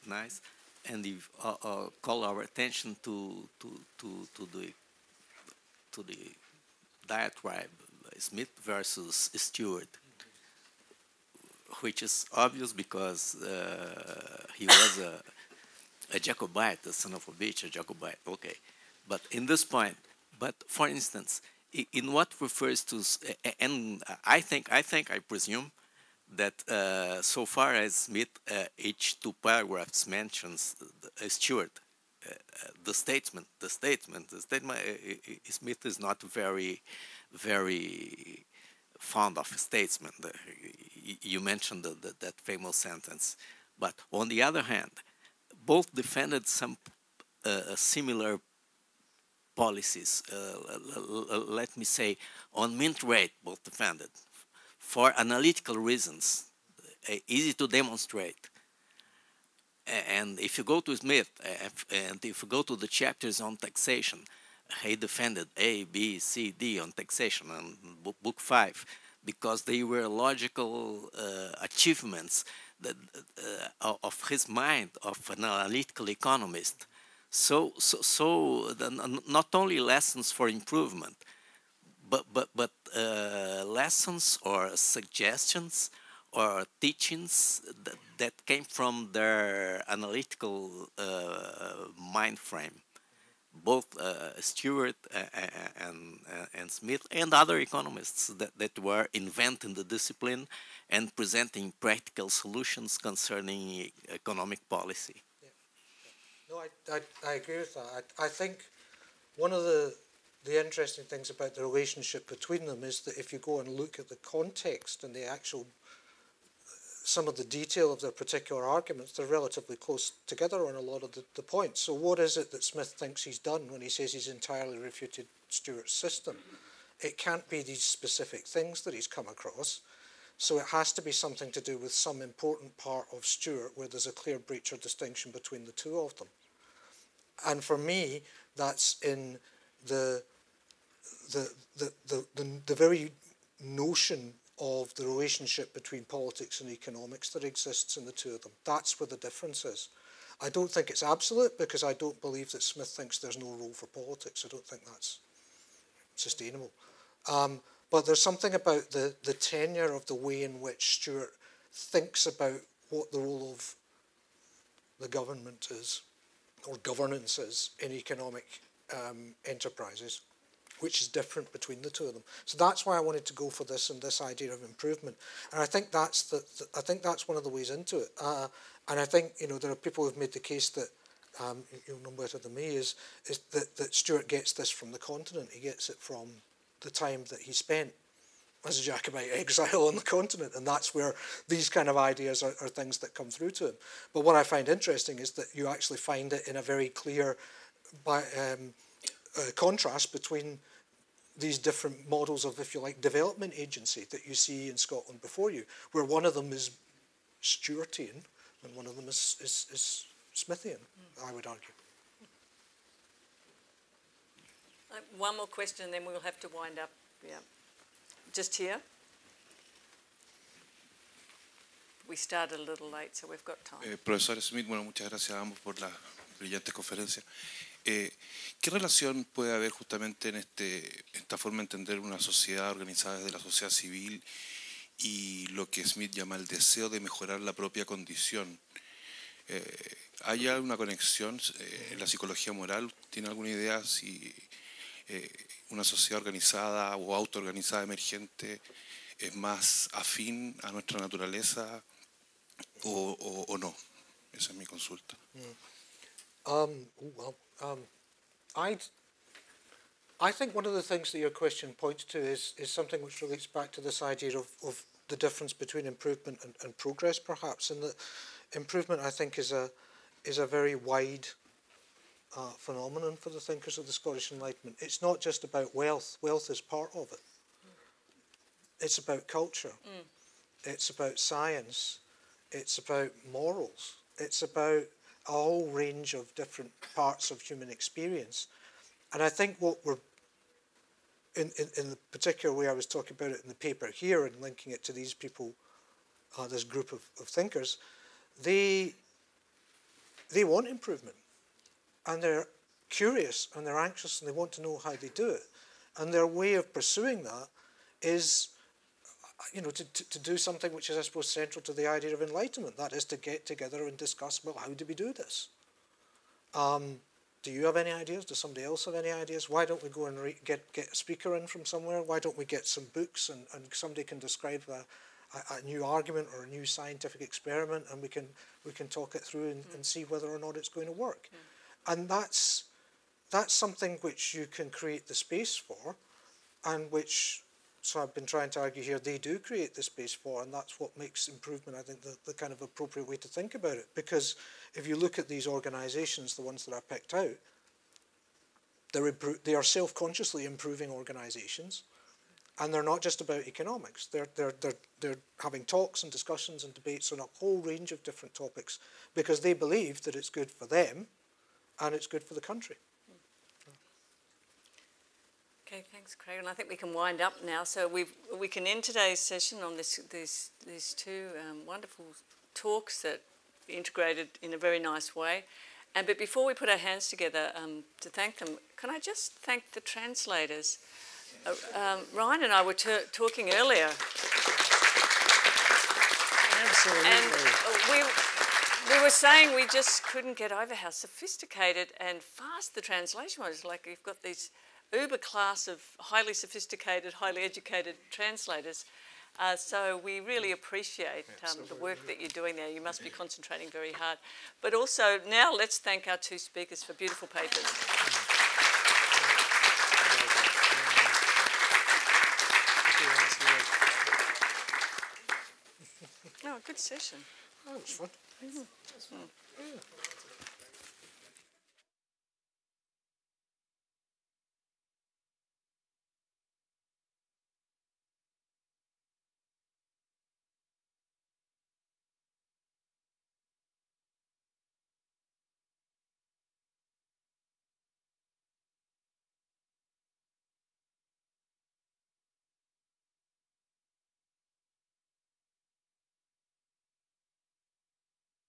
nice, and you've uh, uh, called our attention to to to to the to the diatribe Smith versus Steuart, which is obvious because uh, he was a, a Jacobite, the son of a bitch, a Jacobite. Okay, but in this point, but for instance, in what refers to, and I think, I think, I presume that uh, so far as Smith, uh, each two paragraphs mentions uh, Steuart, uh, the statement, the statement, the statement. Uh, Smith is not very very fond of statesmen. You mentioned the, the, that famous sentence. But on the other hand, both defended some uh, similar policies. Uh, let me say, on mint rate, both defended for analytical reasons, uh, easy to demonstrate. And if you go to Smith, uh, and if you go to the chapters on taxation, he defended A, B, C, D on taxation on book five because they were logical uh, achievements that, uh, of his mind of an analytical economist. So, so, so not only lessons for improvement, but but but uh, lessons or suggestions or teachings that, that came from their analytical uh, mind frame both uh, uh Steuart uh, uh, and, and Smith and other economists that, that were inventing the discipline and presenting practical solutions concerning economic policy. No, I, I, I, agree with that. I, I think one of the the interesting things about the relationship between them is that if you go and look at the context and the actual some of the detail of their particular arguments, they're relatively close together on a lot of the, the, points. So what is it that Smith thinks he's done when he says he's entirely refuted Steuart's system? It can't be these specific things that he's come across. So it has to be something to do with some important part of Steuart where there's a clear breach or distinction between the two of them. And for me, that's in the the the the, the, the very notion of the relationship between politics and economics that exists in the two of them. That's where the difference is. I don't think it's absolute because I don't believe that Smith thinks there's no role for politics. I don't think that's sustainable. Um, but there's something about the, the tenure of the way in which Steuart thinks about what the role of the government is or governance is in economic um, enterprises which is different between the two of them. So that's why I wanted to go for this and this idea of improvement. And I think that's the, the I think that's one of the ways into it. Uh, and I think you know there are people who've made the case that um, you'll know better than me is is that, that Steuart gets this from the continent. He gets it from the time that he spent as a Jacobite exile on the continent, and that's where these kind of ideas are, are things that come through to him. But what I find interesting is that you actually find it in a very clear by, um, uh, contrast between these different models of, if you like, development agency that you see in Scotland before you, where one of them is Steuartian and one of them is, is, is Smithian, mm. I would argue. Uh, one more question, and then we'll have to wind up. Yeah, just here. We started a little late, so we've got time. Eh, profesor Smith, bueno, muchas gracias a ambos por la brillante conferencia. Eh, ¿Qué relación puede haber justamente en este, esta forma de entender una sociedad organizada desde la sociedad civil y lo que Smith llama el deseo de mejorar la propia condición? Eh, ¿Hay alguna conexión eh, en la psicología moral? ¿Tiene alguna idea si una sociedad organizada o autoorganizada emergente es más afín a nuestra naturaleza o, o, no? Esa es mi consulta. Mm. Um, well, Um, i I think one of the things that your question points to is, is something which relates back to this idea of, of the difference between improvement and, and progress, perhaps, and that improvement, I think, is a is a very wide uh, phenomenon for the thinkers of the Scottish Enlightenment. It's not just about wealth. Wealth is part of it. It's about culture. Mm. It's about science. It's about morals. It's about a whole range of different parts of human experience. And I think what we're, in, in, in the particular way I was talking about it in the paper here and linking it to these people, uh, this group of, of thinkers, they, they want improvement. And they're curious and they're anxious and they want to know how they do it. And their way of pursuing that is you know, to, to, to, do something which is, I suppose, central to the idea of enlightenment. That is to get together and discuss, well, how do we do this? Um, do you have any ideas? Does somebody else have any ideas? Why don't we go and re- get, get a speaker in from somewhere? Why don't we get some books and, and somebody can describe a, a, a new argument or a new scientific experiment and we can, we can talk it through and, mm. and see whether or not it's going to work. Mm. And that's, that's something which you can create the space for and which so I've been trying to argue here, they do create the space for, and that's what makes improvement, I think, the, the kind of appropriate way to think about it. Because if you look at these organisations, the ones that I picked out, they're they are self-consciously improving organisations, and they're not just about economics. They're, they're, they're, they're having talks and discussions and debates on a whole range of different topics because they believe that it's good for them and it's good for the country. Okay, thanks, Craig. And I think we can wind up now. So we we can end today's session on this these these two um, wonderful talks that integrated in a very nice way. And but before we put our hands together um, to thank them, can I just thank the translators? Uh, um, Ryan and I were t- talking earlier, Absolutely. and uh, we. We were saying we just couldn't get over how sophisticated and fast the translation was. Like you've got these uber class of highly sophisticated, highly educated translators. Uh, so we really appreciate um, the work that you're doing there. You must be concentrating very hard. But also now let's thank our two speakers for beautiful papers. Oh, good session. That was fun. Mm.